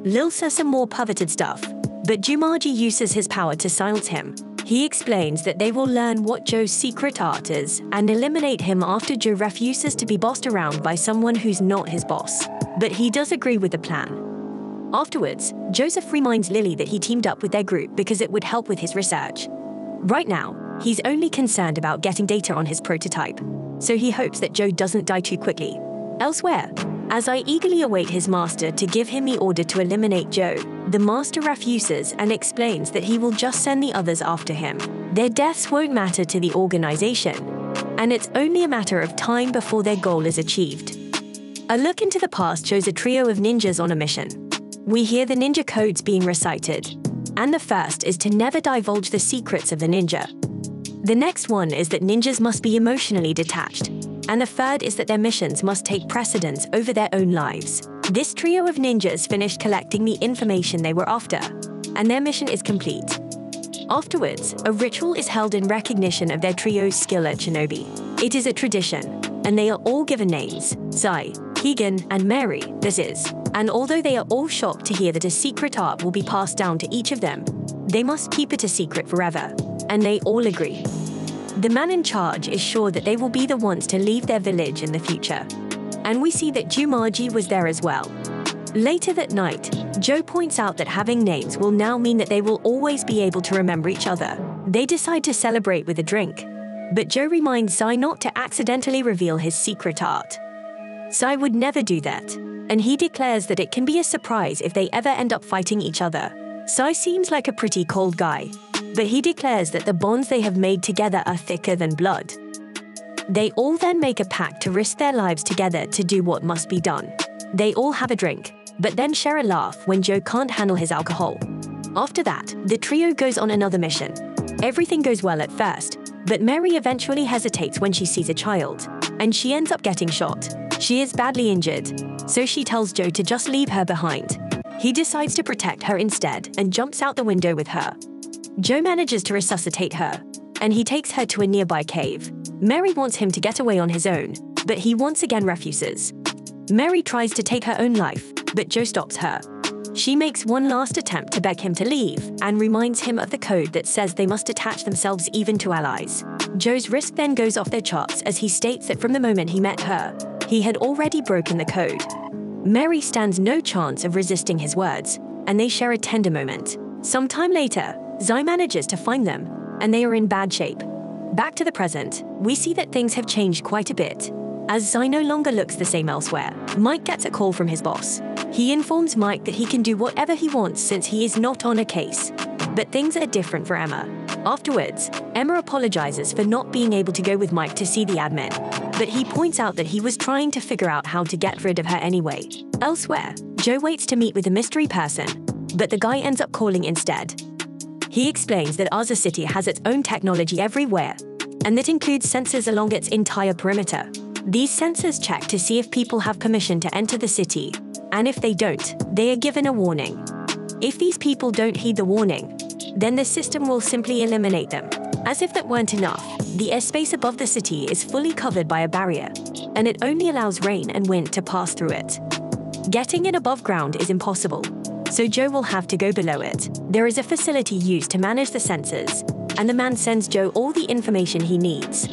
Lil says some more coveted stuff, but Yamaji uses his power to silence him, he explains that they will learn what Joe's secret art is and eliminate him after Joe refuses to be bossed around by someone who's not his boss. But he does agree with the plan. Afterwards, Joseph reminds Lily that he teamed up with their group because it would help with his research. Right now, he's only concerned about getting data on his prototype, so he hopes that Joe doesn't die too quickly. Elsewhere, Zai eagerly await his master to give him the order to eliminate Joe, the master refuses and explains that he will just send the others after him. Their deaths won't matter to the organization, and it's only a matter of time before their goal is achieved. A look into the past shows a trio of ninjas on a mission. We hear the ninja codes being recited, and the first is to never divulge the secrets of the ninja. The next one is that ninjas must be emotionally detached, and the third is that their missions must take precedence over their own lives. This trio of ninjas finished collecting the information they were after, and their mission is complete. Afterwards, a ritual is held in recognition of their trio's skill at Shinobi. It is a tradition, and they are all given names Zai, Higan, and Mary, this is. And although they are all shocked to hear that a secret art will be passed down to each of them, they must keep it a secret forever, and they all agree. The man in charge is sure that they will be the ones to leave their village in the future. And we see that Yamaji was there as well. Later that night, Joe points out that having names will now mean that they will always be able to remember each other. They decide to celebrate with a drink. But Joe reminds Zai not to accidentally reveal his secret art. Zai would never do that, and he declares that it can be a surprise if they ever end up fighting each other. Zai seems like a pretty cold guy, but he declares that the bonds they have made together are thicker than blood. They all then make a pact to risk their lives together to do what must be done. They all have a drink, but then share a laugh when Joe can't handle his alcohol. After that, the trio goes on another mission. Everything goes well at first, but Mary eventually hesitates when she sees a child, and she ends up getting shot. She is badly injured, so she tells Joe to just leave her behind. He decides to protect her instead and jumps out the window with her. Joe manages to resuscitate her, and he takes her to a nearby cave. Mary wants him to get away on his own, but he once again refuses. Mary tries to take her own life, but Joe stops her. She makes one last attempt to beg him to leave and reminds him of the code that says they must attach themselves even to allies. Joe's risk then goes off their charts as he states that from the moment he met her, he had already broken the code. Mary stands no chance of resisting his words, and they share a tender moment. Sometime later, Zai manages to find them, and they are in bad shape. Back to the present, we see that things have changed quite a bit. As Zai no longer looks the same elsewhere, Mike gets a call from his boss. He informs Mike that he can do whatever he wants since he is not on a case. But things are different for Emma. Afterwards, Emma apologizes for not being able to go with Mike to see the admin, but he points out that he was trying to figure out how to get rid of her anyway. Elsewhere, Joe waits to meet with a mystery person, but the guy ends up calling instead. He explains that AUZA City has its own technology everywhere, and that includes sensors along its entire perimeter. These sensors check to see if people have permission to enter the city, and if they don't, they are given a warning. If these people don't heed the warning, then the system will simply eliminate them. As if that weren't enough, the airspace above the city is fully covered by a barrier, and it only allows rain and wind to pass through it. Getting in above ground is impossible, so Joe will have to go below it. There is a facility used to manage the sensors, and the man sends Joe all the information he needs.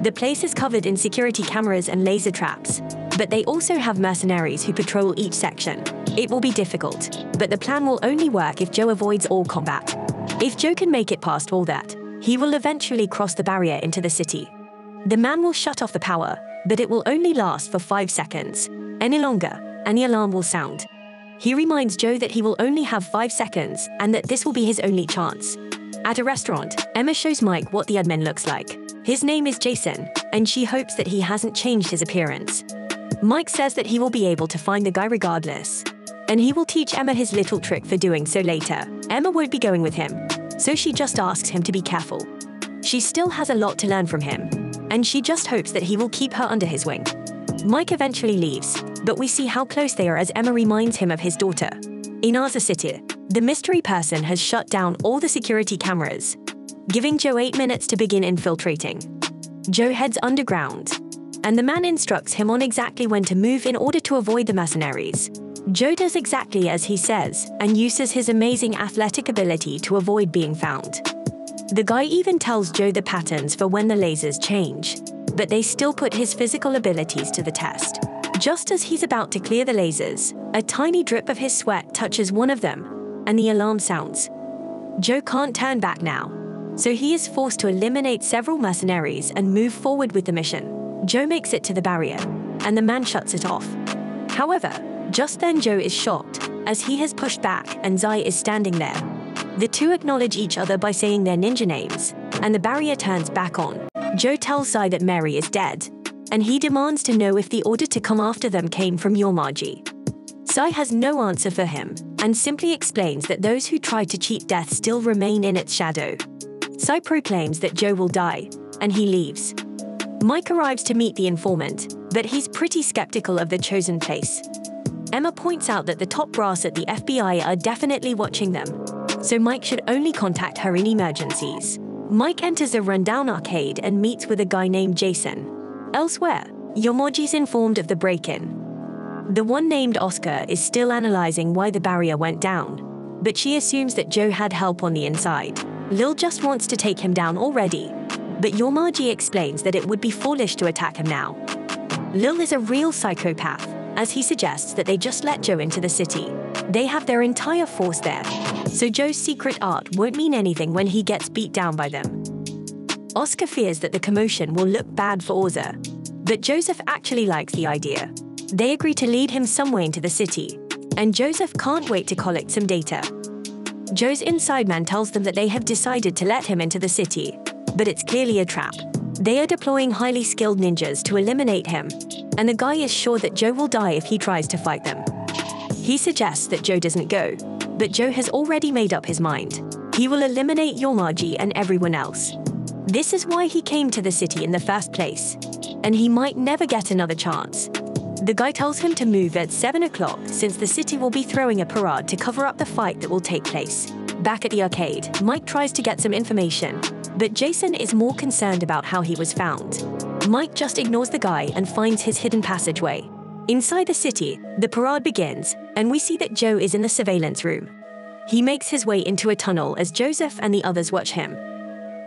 The place is covered in security cameras and laser traps, but they also have mercenaries who patrol each section. It will be difficult, but the plan will only work if Joe avoids all combat. If Joe can make it past all that, he will eventually cross the barrier into the city. The man will shut off the power, but it will only last for five seconds. Any longer, and the alarm will sound. He reminds Joe that he will only have five seconds and that this will be his only chance. At a restaurant, Emma shows Mike what the admin looks like. His name is Jason, and she hopes that he hasn't changed his appearance. Mike says that he will be able to find the guy regardless, and he will teach Emma his little trick for doing so later. Emma won't be going with him, so she just asks him to be careful. She still has a lot to learn from him, and she just hopes that he will keep her under his wing. Mike eventually leaves, but we see how close they are as Emma reminds him of his daughter. In AUZA City, the mystery person has shut down all the security cameras, giving Joe eight minutes to begin infiltrating. Joe heads underground, and the man instructs him on exactly when to move in order to avoid the mercenaries. Joe does exactly as he says and uses his amazing athletic ability to avoid being found. The guy even tells Joe the patterns for when the lasers change, but they still put his physical abilities to the test. Just as he's about to clear the lasers, a tiny drip of his sweat touches one of them, and the alarm sounds. Joe can't turn back now, so he is forced to eliminate several mercenaries and move forward with the mission. Joe makes it to the barrier, and the man shuts it off. However, just then Joe is shocked, as he has pushed back and Zai is standing there. The two acknowledge each other by saying their ninja names, and the barrier turns back on. Joe tells Zai that Mary is dead, and he demands to know if the order to come after them came from Yamaji. Zai has no answer for him, and simply explains that those who tried to cheat death still remain in its shadow. Zai proclaims that Joe will die, and he leaves. Mike arrives to meet the informant, but he's pretty skeptical of the chosen place. Emma points out that the top brass at the FBI are definitely watching them, so Mike should only contact her in emergencies. Mike enters a rundown arcade and meets with a guy named Jason. Elsewhere, Yamaji's informed of the break-in. The one named Oscar is still analyzing why the barrier went down, but she assumes that Joe had help on the inside. Lil just wants to take him down already, but Yamaji explains that it would be foolish to attack him now. Lil is a real psychopath, as he suggests that they just let Joe into the city. They have their entire force there, so Joe's secret art won't mean anything when he gets beat down by them. Oscar fears that the commotion will look bad for AUZA, but Joseph actually likes the idea. They agree to lead him some way into the city, and Joseph can't wait to collect some data. Joe's inside man tells them that they have decided to let him into the city, but it's clearly a trap. They are deploying highly skilled ninjas to eliminate him, and the guy is sure that Joe will die if he tries to fight them. He suggests that Joe doesn't go, but Joe has already made up his mind. He will eliminate Yamaji and everyone else. This is why he came to the city in the first place, and he might never get another chance. The guy tells him to move at 7 o'clock since the city will be throwing a parade to cover up the fight that will take place. Back at the arcade, Mike tries to get some information, but Jason is more concerned about how he was found. Mike just ignores the guy and finds his hidden passageway. Inside the city, the parade begins, and we see that Joe is in the surveillance room. He makes his way into a tunnel as Joseph and the others watch him.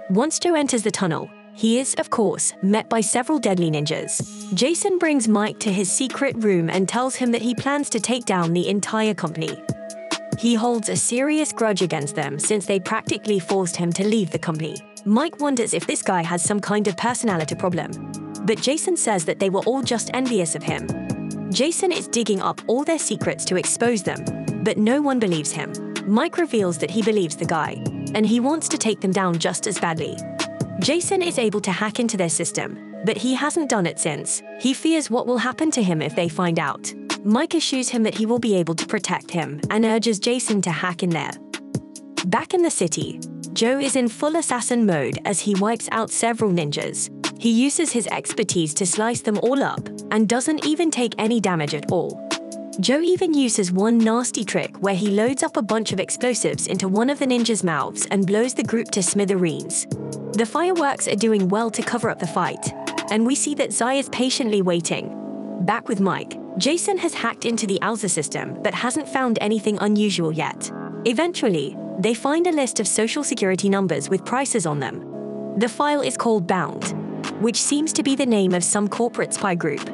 Once Joe enters the tunnel, he is, of course, met by several deadly ninjas. Jason brings Mike to his secret room and tells him that he plans to take down the entire company. He holds a serious grudge against them since they practically forced him to leave the company. Mike wonders if this guy has some kind of personality problem, but Jason says that they were all just envious of him. Jason is digging up all their secrets to expose them, but no one believes him. Mike reveals that he believes the guy, and he wants to take them down just as badly. Jason is able to hack into their system, but he hasn't done it since. He fears what will happen to him if they find out. Mike assures him that he will be able to protect him and urges Jason to hack in there. Back in the city, Joe is in full assassin mode as he wipes out several ninjas. He uses his expertise to slice them all up and doesn't even take any damage at all. Joe even uses one nasty trick where he loads up a bunch of explosives into one of the ninjas' mouths and blows the group to smithereens. The fireworks are doing well to cover up the fight, and we see that Zai is patiently waiting. Back with Mike, Jason has hacked into the AUZA system but hasn't found anything unusual yet. Eventually, they find a list of social security numbers with prices on them. The file is called Bound, which seems to be the name of some corporate spy group.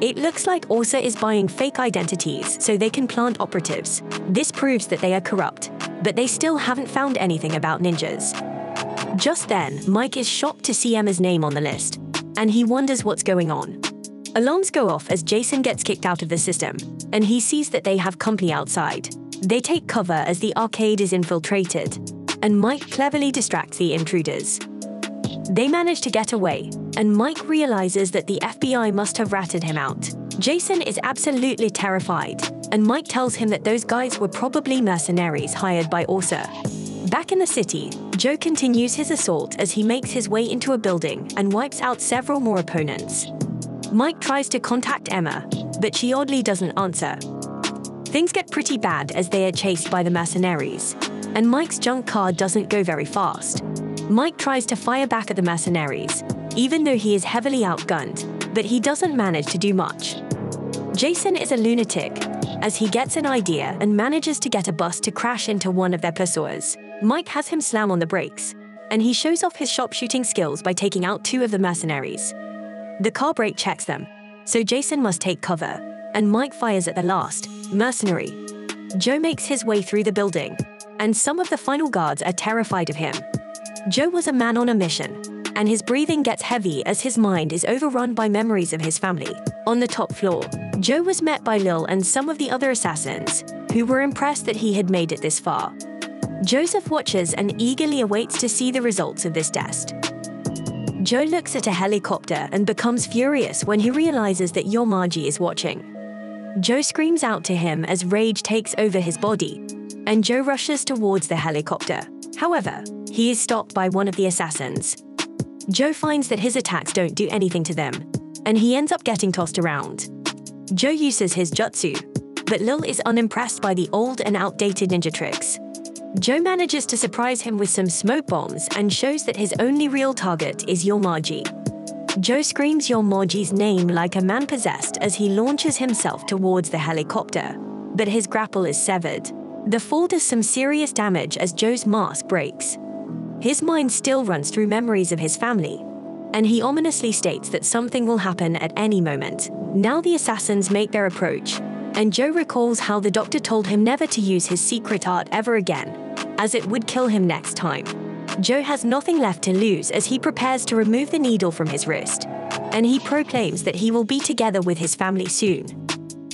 It looks like AUZA is buying fake identities so they can plant operatives. This proves that they are corrupt, but they still haven't found anything about ninjas. Just then, Mike is shocked to see Emma's name on the list, and he wonders what's going on. Alarms go off as Jason gets kicked out of the system, and he sees that they have company outside. They take cover as the arcade is infiltrated, and Mike cleverly distracts the intruders. They manage to get away, and Mike realizes that the FBI must have ratted him out. Jason is absolutely terrified, and Mike tells him that those guys were probably mercenaries hired by AUZA. Back in the city, Joe continues his assault as he makes his way into a building and wipes out several more opponents. Mike tries to contact Emma, but she oddly doesn't answer. Things get pretty bad as they are chased by the mercenaries, and Mike's junk car doesn't go very fast. Mike tries to fire back at the mercenaries, even though he is heavily outgunned, but he doesn't manage to do much. Jason is a lunatic, as he gets an idea and manages to get a bus to crash into one of their pursuers. Mike has him slam on the brakes, and he shows off his sharpshooting skills by taking out two of the mercenaries. The car brake checks them, so Jason must take cover, and Mike fires at the last, mercenary. Joe makes his way through the building, and some of the final guards are terrified of him. Joe was a man on a mission, and his breathing gets heavy as his mind is overrun by memories of his family. On the top floor, Joe was met by Lil and some of the other assassins, who were impressed that he had made it this far. Joseph watches and eagerly awaits to see the results of this test. Joe looks at a helicopter and becomes furious when he realizes that Yamaji is watching. Joe screams out to him as rage takes over his body, and Joe rushes towards the helicopter. However, he is stopped by one of the assassins. Joe finds that his attacks don't do anything to them, and he ends up getting tossed around. Joe uses his jutsu, but Lil is unimpressed by the old and outdated ninja tricks. Joe manages to surprise him with some smoke bombs and shows that his only real target is Yamaji. Joe screams Yamaji's name like a man possessed as he launches himself towards the helicopter, but his grapple is severed. The fall does some serious damage as Joe's mask breaks. His mind still runs through memories of his family, and he ominously states that something will happen at any moment. Now the assassins make their approach, and Joe recalls how the doctor told him never to use his secret art ever again, as it would kill him next time. Joe has nothing left to lose as he prepares to remove the needle from his wrist, and he proclaims that he will be together with his family soon.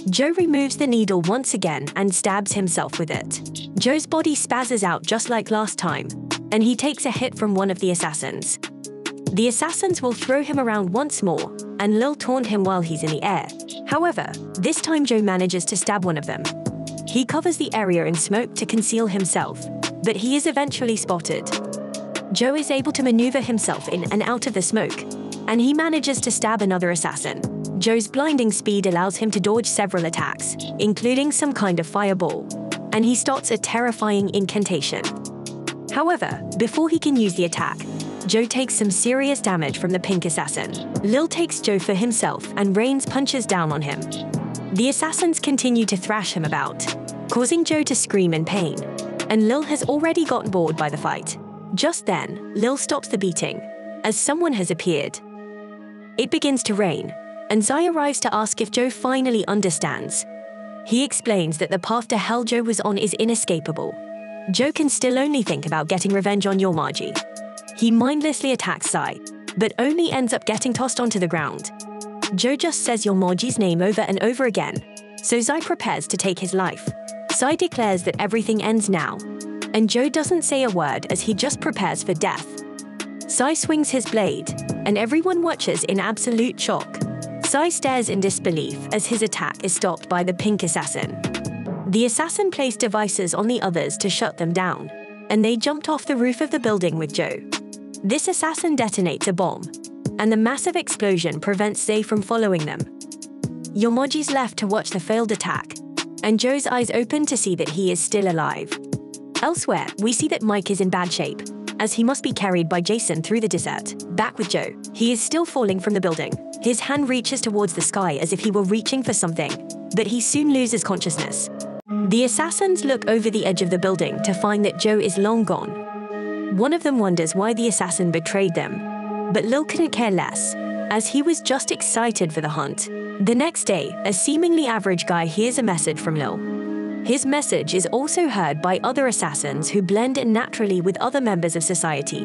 Joe removes the needle once again and stabs himself with it. Joe's body spazzes out just like last time, and he takes a hit from one of the assassins. The assassins will throw him around once more, and Lil taunt him while he's in the air. However, this time Joe manages to stab one of them. He covers the area in smoke to conceal himself, but he is eventually spotted. Joe is able to maneuver himself in and out of the smoke, and he manages to stab another assassin. Joe's blinding speed allows him to dodge several attacks, including some kind of fireball, and he starts a terrifying incantation. However, before he can use the attack, Joe takes some serious damage from the pink assassin. Lil takes Joe for himself and rains punches down on him. The assassins continue to thrash him about, causing Joe to scream in pain, and Lil has already gotten bored by the fight. Just then, Lil stops the beating, as someone has appeared. It begins to rain, and Zai arrives to ask if Joe finally understands. He explains that the path to hell Joe was on is inescapable. Joe can still only think about getting revenge on Yamaji. He mindlessly attacks Zai, but only ends up getting tossed onto the ground. Joe just says Yamaji's name over and over again, so Zai prepares to take his life. Zai declares that everything ends now, and Joe doesn't say a word as he just prepares for death. Zai swings his blade, and everyone watches in absolute shock. Zai stares in disbelief as his attack is stopped by the pink assassin. The assassin placed devices on the others to shut them down, and they jumped off the roof of the building with Joe. This assassin detonates a bomb, and the massive explosion prevents Zai from following them. Yamaji's left to watch the failed attack, and Joe's eyes open to see that he is still alive. Elsewhere, we see that Mike is in bad shape, as he must be carried by Jason through the desert. Back with Joe, he is still falling from the building. His hand reaches towards the sky as if he were reaching for something, but he soon loses consciousness. The assassins look over the edge of the building to find that Joe is long gone. One of them wonders why the assassin betrayed them, but Lil couldn't care less, as he was just excited for the hunt. The next day, a seemingly average guy hears a message from Lil. His message is also heard by other assassins who blend in naturally with other members of society.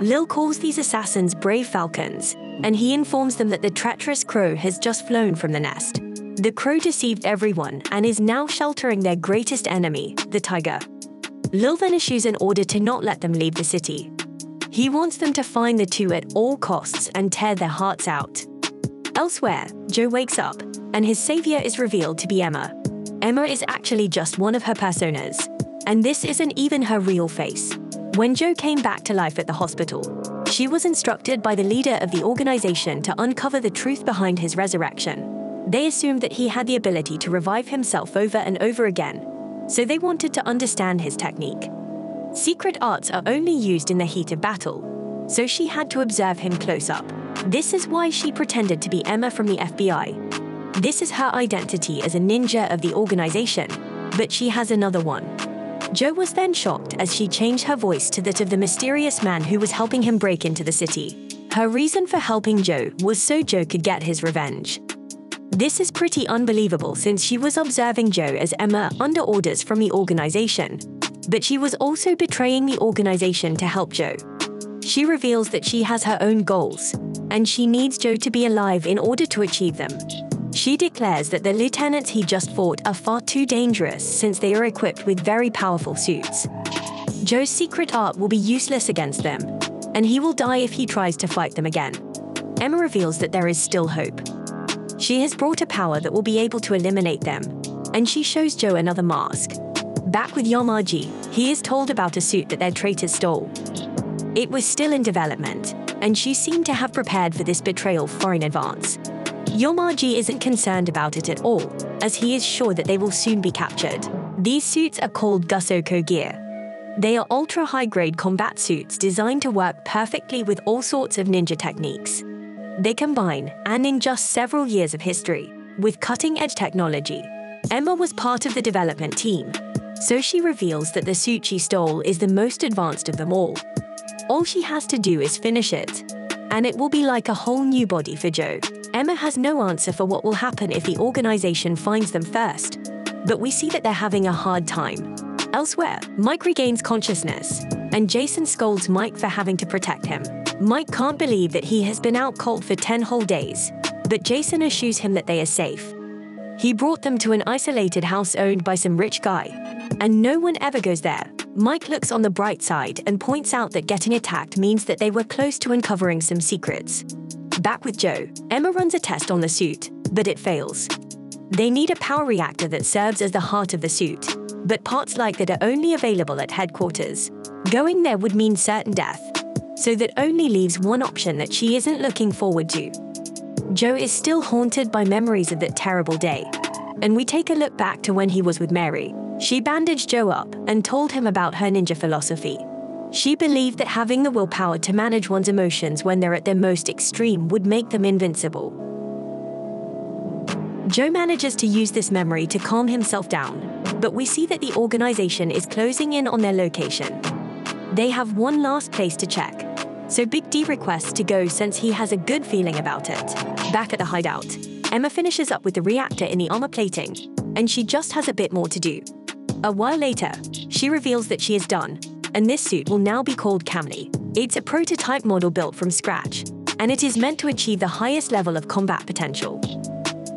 Lil calls these assassins brave falcons, and he informs them that the treacherous crow has just flown from the nest. The crow deceived everyone and is now sheltering their greatest enemy, the tiger. Lil then issues an order to not let them leave the city. He wants them to find the two at all costs and tear their hearts out. Elsewhere, Joe wakes up, and his savior is revealed to be Emma. Emma is actually just one of her personas, and this isn't even her real face. When Joe came back to life at the hospital, she was instructed by the leader of the organization to uncover the truth behind his resurrection. They assumed that he had the ability to revive himself over and over again, so they wanted to understand his technique. Secret arts are only used in the heat of battle, so she had to observe him close up. This is why she pretended to be Emma from the FBI. This is her identity as a ninja of the organization, but she has another one. Joe was then shocked as she changed her voice to that of the mysterious man who was helping him break into the city. Her reason for helping Joe was so Joe could get his revenge. This is pretty unbelievable since she was observing Joe as Emma under orders from the organization, but she was also betraying the organization to help Joe. She reveals that she has her own goals, and she needs Joe to be alive in order to achieve them. She declares that the lieutenants he just fought are far too dangerous since they are equipped with very powerful suits. Joe's secret art will be useless against them, and he will die if he tries to fight them again. Emma reveals that there is still hope. She has brought a power that will be able to eliminate them, and she shows Joe another mask. Back with Yamaji, he is told about a suit that their traitors stole. It was still in development, and she seemed to have prepared for this betrayal far in advance. Yamaji isn't concerned about it at all, as he is sure that they will soon be captured. These suits are called Gusoku gear. They are ultra high grade combat suits designed to work perfectly with all sorts of ninja techniques. They combine, and in just several years of history, with cutting edge technology. Emma was part of the development team, so she reveals that the suit she stole is the most advanced of them all. All she has to do is finish it, and it will be like a whole new body for Joe. Emma has no answer for what will happen if the organization finds them first, but we see that they're having a hard time. Elsewhere, Mike regains consciousness, and Jason scolds Mike for having to protect him. Mike can't believe that he has been out cold for 10 whole days, but Jason assures him that they are safe. He brought them to an isolated house owned by some rich guy, and no one ever goes there. Mike looks on the bright side and points out that getting attacked means that they were close to uncovering some secrets. Back with Joe, Emma runs a test on the suit, but it fails. They need a power reactor that serves as the heart of the suit, but parts like that are only available at headquarters. Going there would mean certain death, so that only leaves one option that she isn't looking forward to. Joe is still haunted by memories of that terrible day, and we take a look back to when he was with Mary. She bandaged Joe up and told him about her ninja philosophy. She believed that having the willpower to manage one's emotions when they're at their most extreme would make them invincible. Joe manages to use this memory to calm himself down, but we see that the organization is closing in on their location. They have one last place to check, so Big D requests to go since he has a good feeling about it. Back at the hideout, Emma finishes up with the reactor in the armor plating, and she just has a bit more to do. A while later, she reveals that she is done, and this suit will now be called Kamui. It's a prototype model built from scratch, and it is meant to achieve the highest level of combat potential.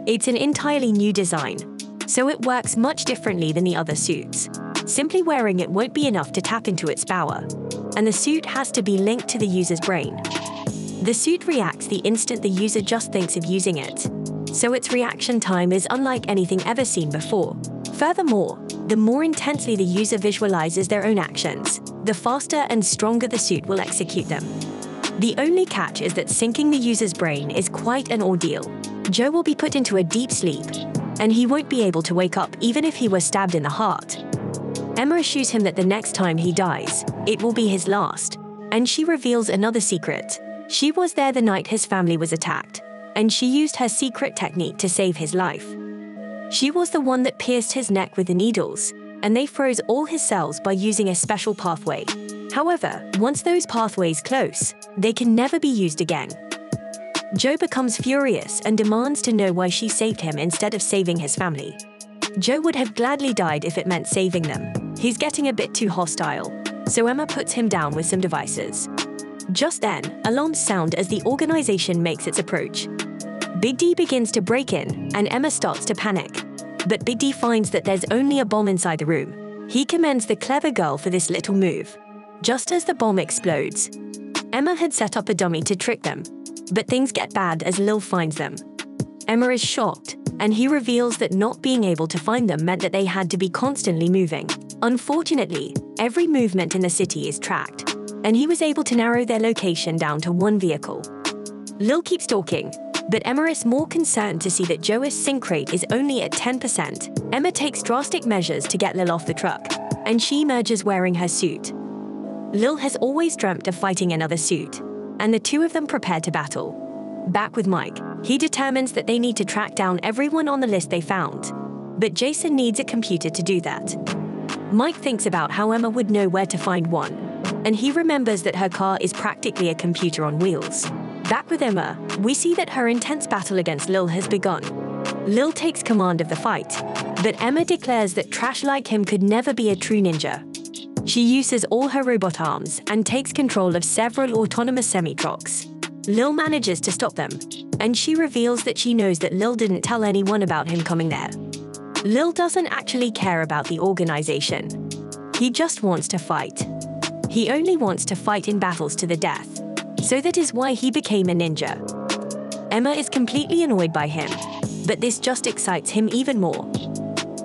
It's an entirely new design, so it works much differently than the other suits. Simply wearing it won't be enough to tap into its power, and the suit has to be linked to the user's brain. The suit reacts the instant the user just thinks of using it, so its reaction time is unlike anything ever seen before. Furthermore, the more intensely the user visualizes their own actions, the faster and stronger the suit will execute them. The only catch is that syncing the user's brain is quite an ordeal. Joe will be put into a deep sleep, and he won't be able to wake up even if he were stabbed in the heart. Emma assures him that the next time he dies, it will be his last, and she reveals another secret. She was there the night his family was attacked, and she used her secret technique to save his life. She was the one that pierced his neck with the needles, and they froze all his cells by using a special pathway. However, once those pathways close, they can never be used again. Joe becomes furious and demands to know why she saved him instead of saving his family. Joe would have gladly died if it meant saving them, He's getting a bit too hostile, so Emma puts him down with some devices. Just then, alarms sound as the organization makes its approach. Big D begins to break in, and Emma starts to panic. But Big D finds that there's only a bomb inside the room. He commends the clever girl for this little move. Just as the bomb explodes, Emma had set up a dummy to trick them, but things get bad as Lil finds them. Emma is shocked, and he reveals that not being able to find them meant that they had to be constantly moving. Unfortunately, every movement in the city is tracked, and he was able to narrow their location down to one vehicle. Lil keeps talking, but Emma is more concerned to see that Joe's sync rate is only at 10%. Emma takes drastic measures to get Lil off the truck, and she emerges wearing her suit. Lil has always dreamt of fighting another suit, and the two of them prepare to battle. Back with Mike, he determines that they need to track down everyone on the list they found, but Jason needs a computer to do that. Mike thinks about how Emma would know where to find one, and he remembers that her car is practically a computer on wheels. Back with Emma, we see that her intense battle against Lil has begun. Lil takes command of the fight, but Emma declares that trash like him could never be a true ninja. She uses all her robot arms and takes control of several autonomous semi-trucks. Lil manages to stop them, and she reveals that she knows that Lil didn't tell anyone about him coming there. Lil doesn't actually care about the organization. He just wants to fight. He only wants to fight in battles to the death. So that is why he became a ninja. Emma is completely annoyed by him, but this just excites him even more.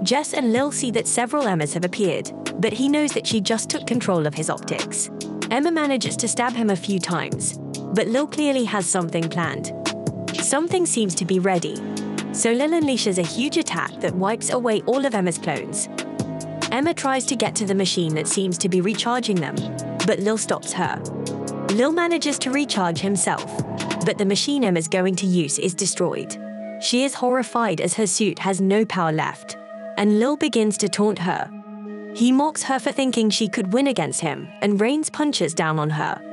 Jess and Lil see that several Emmas have appeared, but he knows that she just took control of his optics. Emma manages to stab him a few times, but Lil clearly has something planned. Something seems to be ready, so Lil unleashes a huge attack that wipes away all of Emma's clones. Emma tries to get to the machine that seems to be recharging them, but Lil stops her. Lil manages to recharge himself, but the machine Emma's going to use is destroyed. She is horrified as her suit has no power left, and Lil begins to taunt her. He mocks her for thinking she could win against him and rains punches down on her.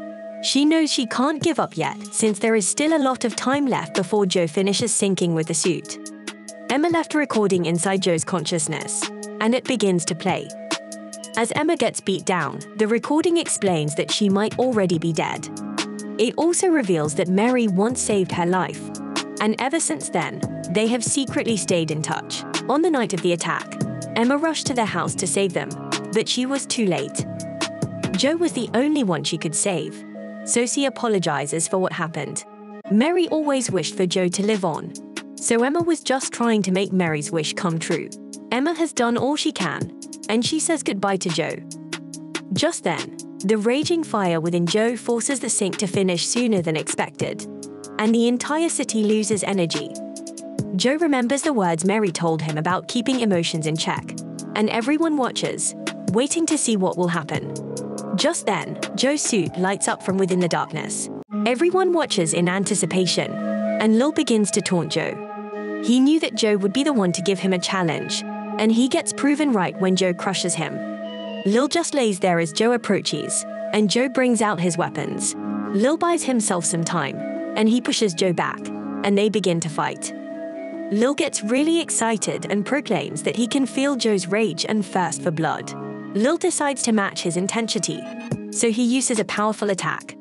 She knows she can't give up yet since there is still a lot of time left before Joe finishes syncing with the suit. Emma left a recording inside Joe's consciousness, and it begins to play. As Emma gets beat down, the recording explains that she might already be dead. It also reveals that Mary once saved her life, and ever since then, they have secretly stayed in touch. On the night of the attack, Emma rushed to their house to save them, but she was too late. Joe was the only one she could save, so she apologizes for what happened. Mary always wished for Joe to live on, so Emma was just trying to make Mary's wish come true. Emma has done all she can, and she says goodbye to Joe. Just then, the raging fire within Joe forces the sync to finish sooner than expected, and the entire city loses energy. Joe remembers the words Mary told him about keeping emotions in check, and everyone watches, waiting to see what will happen. Just then, Joe's suit lights up from within the darkness. Everyone watches in anticipation, and Lil begins to taunt Joe. He knew that Joe would be the one to give him a challenge, and he gets proven right when Joe crushes him. Lil just lays there as Joe approaches, and Joe brings out his weapons. Lil buys himself some time, and he pushes Joe back, and they begin to fight. Lil gets really excited and proclaims that he can feel Joe's rage and thirst for blood. Lil decides to match his intensity, so he uses a powerful attack.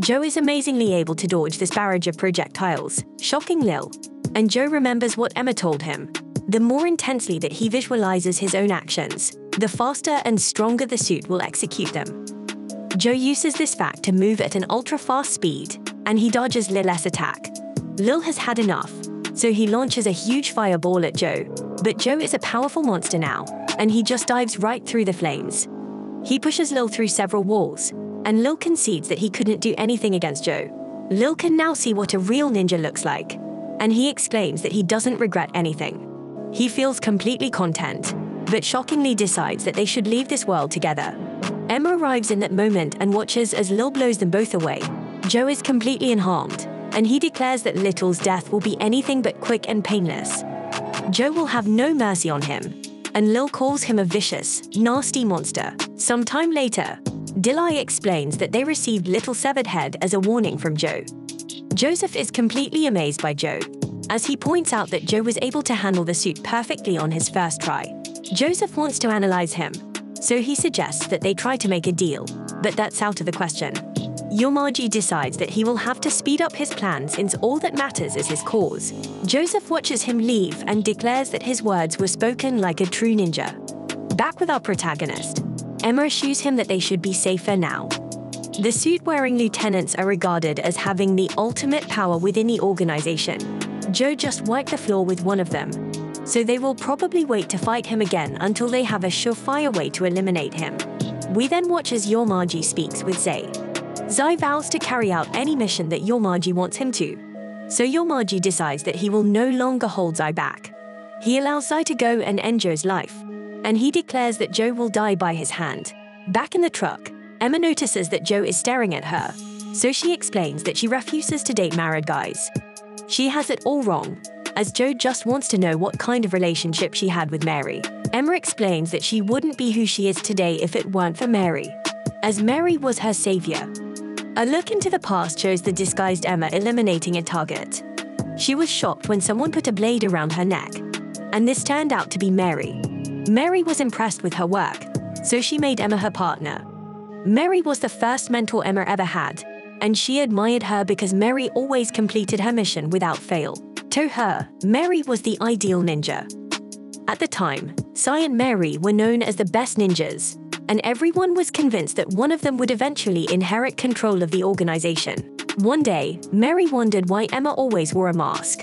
Joe is amazingly able to dodge this barrage of projectiles, shocking Lil, and Joe remembers what Emma told him. The more intensely that he visualizes his own actions, the faster and stronger the suit will execute them. Joe uses this fact to move at an ultra-fast speed, and he dodges Lil's attack. Lil has had enough, so he launches a huge fireball at Joe. But Joe is a powerful monster now, and he just dives right through the flames. He pushes Lil through several walls, and Lil concedes that he couldn't do anything against Joe. Lil can now see what a real ninja looks like, and he exclaims that he doesn't regret anything. He feels completely content, but shockingly decides that they should leave this world together. Emma arrives in that moment and watches as Lil blows them both away. Joe is completely unharmed, and he declares that Lil's death will be anything but quick and painless. Joe will have no mercy on him, and Lil calls him a vicious, nasty monster. Sometime later, Dilai explains that they received Little Severed Head as a warning from Joe. Joseph is completely amazed by Joe, as he points out that Joe was able to handle the suit perfectly on his first try. Joseph wants to analyze him, so he suggests that they try to make a deal, but that's out of the question. Yamaji decides that he will have to speed up his plan since all that matters is his cause. Joseph watches him leave and declares that his words were spoken like a true ninja. Back with our protagonist, Emma assures him that they should be safer now. The suit-wearing lieutenants are regarded as having the ultimate power within the organization. Joe just wiped the floor with one of them, so they will probably wait to fight him again until they have a surefire way to eliminate him. We then watch as Yamaji speaks with Zai. Zai vows to carry out any mission that Yamaji wants him to. So Yamaji decides that he will no longer hold Zai back. He allows Zai to go and end Joe's life, and he declares that Joe will die by his hand. Back in the truck, Emma notices that Joe is staring at her, so she explains that she refuses to date married guys. She has it all wrong, as Joe just wants to know what kind of relationship she had with Mary. Emma explains that she wouldn't be who she is today if it weren't for Mary, as Mary was her savior. A look into the past shows the disguised Emma eliminating a target. She was shocked when someone put a blade around her neck, and this turned out to be Mary. Mary was impressed with her work, so she made Emma her partner. Mary was the first mentor Emma ever had, and she admired her because Mary always completed her mission without fail. To her, Mary was the ideal ninja. At the time, Zai and Mary were known as the best ninjas, and everyone was convinced that one of them would eventually inherit control of the organization. One day, Mary wondered why Emma always wore a mask.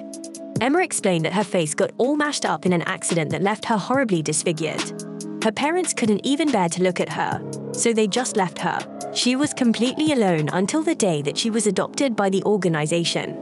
Emma explained that her face got all mashed up in an accident that left her horribly disfigured. Her parents couldn't even bear to look at her, so they just left her. She was completely alone until the day that she was adopted by the organization.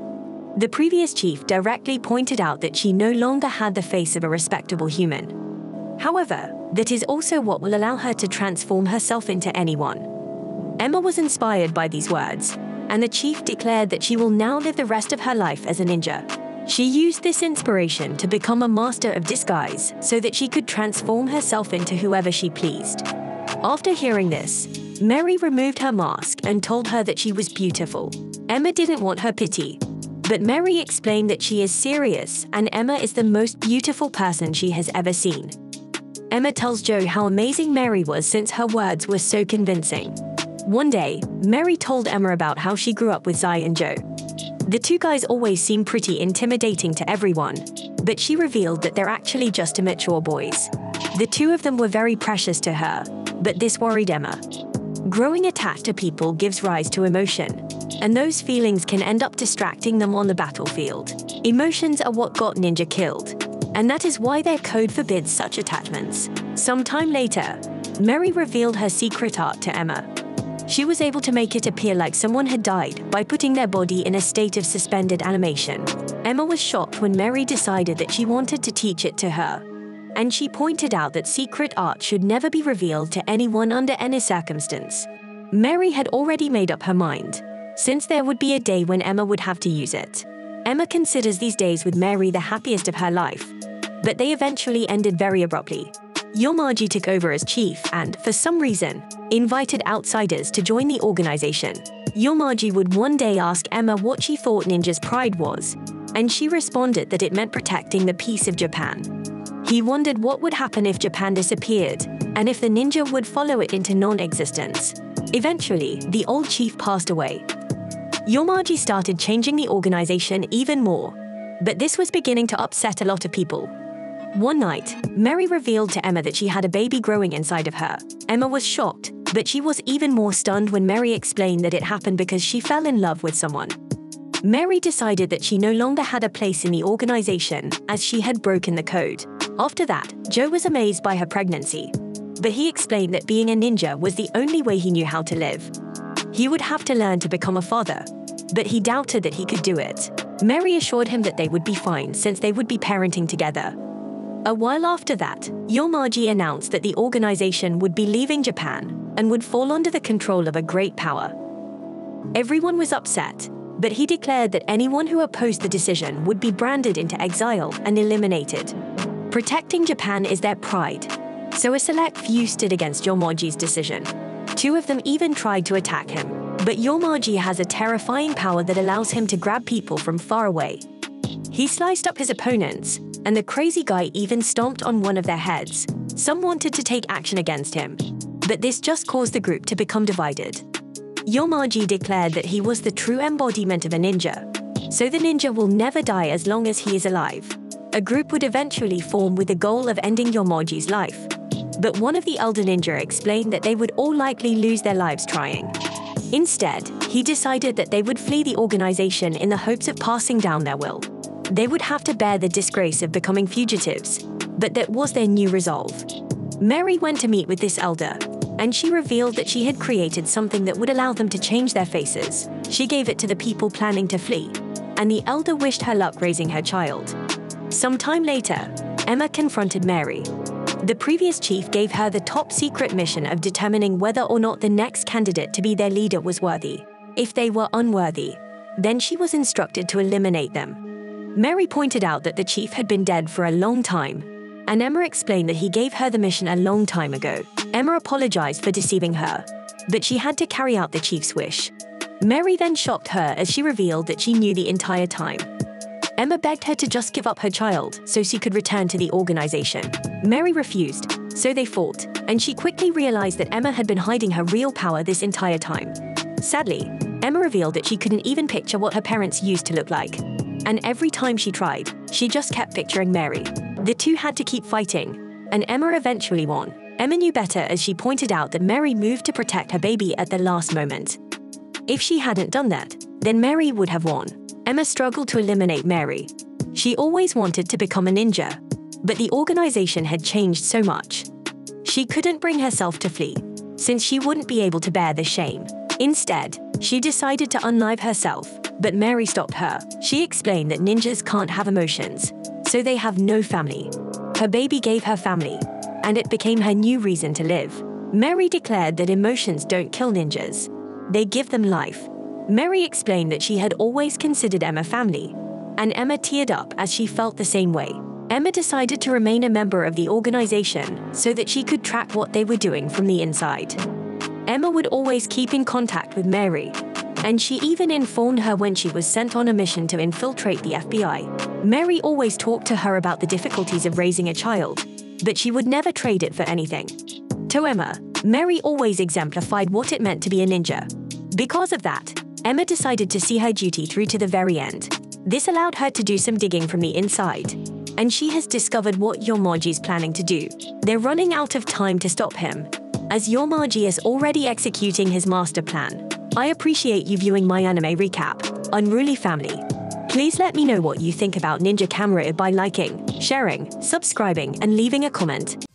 The previous chief directly pointed out that she no longer had the face of a respectable human. However, that is also what will allow her to transform herself into anyone. Emma was inspired by these words, and the chief declared that she will now live the rest of her life as a ninja. She used this inspiration to become a master of disguise so that she could transform herself into whoever she pleased. After hearing this, Mary removed her mask and told her that she was beautiful. Emma didn't want her pity, but Mary explained that she is serious and Emma is the most beautiful person she has ever seen. Emma tells Joe how amazing Mary was since her words were so convincing. One day, Mary told Emma about how she grew up with Zai and Joe. The two guys always seem pretty intimidating to everyone, but she revealed that they're actually just immature boys. The two of them were very precious to her, but this worried Emma. Growing attached to people gives rise to emotion, and those feelings can end up distracting them on the battlefield. Emotions are what got Ninja killed, and that is why their code forbids such attachments. Sometime later, Mary revealed her secret art to Emma. She was able to make it appear like someone had died by putting their body in a state of suspended animation. Emma was shocked when Mary decided that she wanted to teach it to her. And she pointed out that secret art should never be revealed to anyone under any circumstance. Mary had already made up her mind, since there would be a day when Emma would have to use it. Emma considers these days with Mary the happiest of her life, but they eventually ended very abruptly. Yamaji took over as chief and, for some reason, invited outsiders to join the organization. Yamaji would one day ask Emma what she thought Ninja's pride was, and she responded that it meant protecting the peace of Japan. He wondered what would happen if Japan disappeared, and if the ninja would follow it into non-existence. Eventually, the old chief passed away. Yamaji started changing the organization even more, but this was beginning to upset a lot of people. One night, Mary revealed to Emma that she had a baby growing inside of her. Emma was shocked, but she was even more stunned when Mary explained that it happened because she fell in love with someone. Mary decided that she no longer had a place in the organization as she had broken the code. After that, Joe was amazed by her pregnancy, but he explained that being a ninja was the only way he knew how to live. He would have to learn to become a father, but he doubted that he could do it. Mary assured him that they would be fine since they would be parenting together. A while after that, Yamaji announced that the organization would be leaving Japan and would fall under the control of a great power. Everyone was upset, but he declared that anyone who opposed the decision would be branded into exile and eliminated. Protecting Japan is their pride, so a select few stood against Yamaji's decision. Two of them even tried to attack him, but Yamaji has a terrifying power that allows him to grab people from far away. He sliced up his opponents, and the crazy guy even stomped on one of their heads. Some wanted to take action against him, but this just caused the group to become divided. Yamaji declared that he was the true embodiment of a ninja, so the ninja will never die as long as he is alive. A group would eventually form with the goal of ending Yamaji's life. But one of the elder ninja explained that they would all likely lose their lives trying. Instead, he decided that they would flee the organization in the hopes of passing down their will. They would have to bear the disgrace of becoming fugitives, but that was their new resolve. Mary went to meet with this elder, and she revealed that she had created something that would allow them to change their faces. She gave it to the people planning to flee, and the elder wished her luck raising her child. Some time later, Emma confronted Mary. The previous chief gave her the top secret mission of determining whether or not the next candidate to be their leader was worthy. If they were unworthy, then she was instructed to eliminate them. Mary pointed out that the chief had been dead for a long time, and Emma explained that he gave her the mission a long time ago. Emma apologized for deceiving her, but she had to carry out the chief's wish. Mary then shocked her as she revealed that she knew the entire time. Emma begged her to just give up her child so she could return to the organization. Mary refused, so they fought, and she quickly realized that Emma had been hiding her real power this entire time. Sadly, Emma revealed that she couldn't even picture what her parents used to look like. And every time she tried, she just kept picturing Mary. The two had to keep fighting, and Emma eventually won. Emma knew better as she pointed out that Mary moved to protect her baby at the last moment. If she hadn't done that, then Mary would have won. Emma struggled to eliminate Mary. She always wanted to become a ninja, but the organization had changed so much. She couldn't bring herself to flee, since she wouldn't be able to bear the shame. Instead, she decided to unlive herself, but Mary stopped her. She explained that ninjas can't have emotions, so they have no family. Her baby gave her family, and it became her new reason to live. Mary declared that emotions don't kill ninjas, they give them life. Mary explained that she had always considered Emma family, and Emma teared up as she felt the same way. Emma decided to remain a member of the organization so that she could track what they were doing from the inside. Emma would always keep in contact with Mary, and she even informed her when she was sent on a mission to infiltrate the FBI. Mary always talked to her about the difficulties of raising a child, but she would never trade it for anything. To Emma, Mary always exemplified what it meant to be a ninja. Because of that, Emma decided to see her duty through to the very end. This allowed her to do some digging from the inside, and she has discovered what Yamaji is planning to do. They're running out of time to stop him, as Yamaji is already executing his master plan. I appreciate you viewing my anime recap, Unruly Family. Please let me know what you think about Ninja Kamui by liking, sharing, subscribing, and leaving a comment.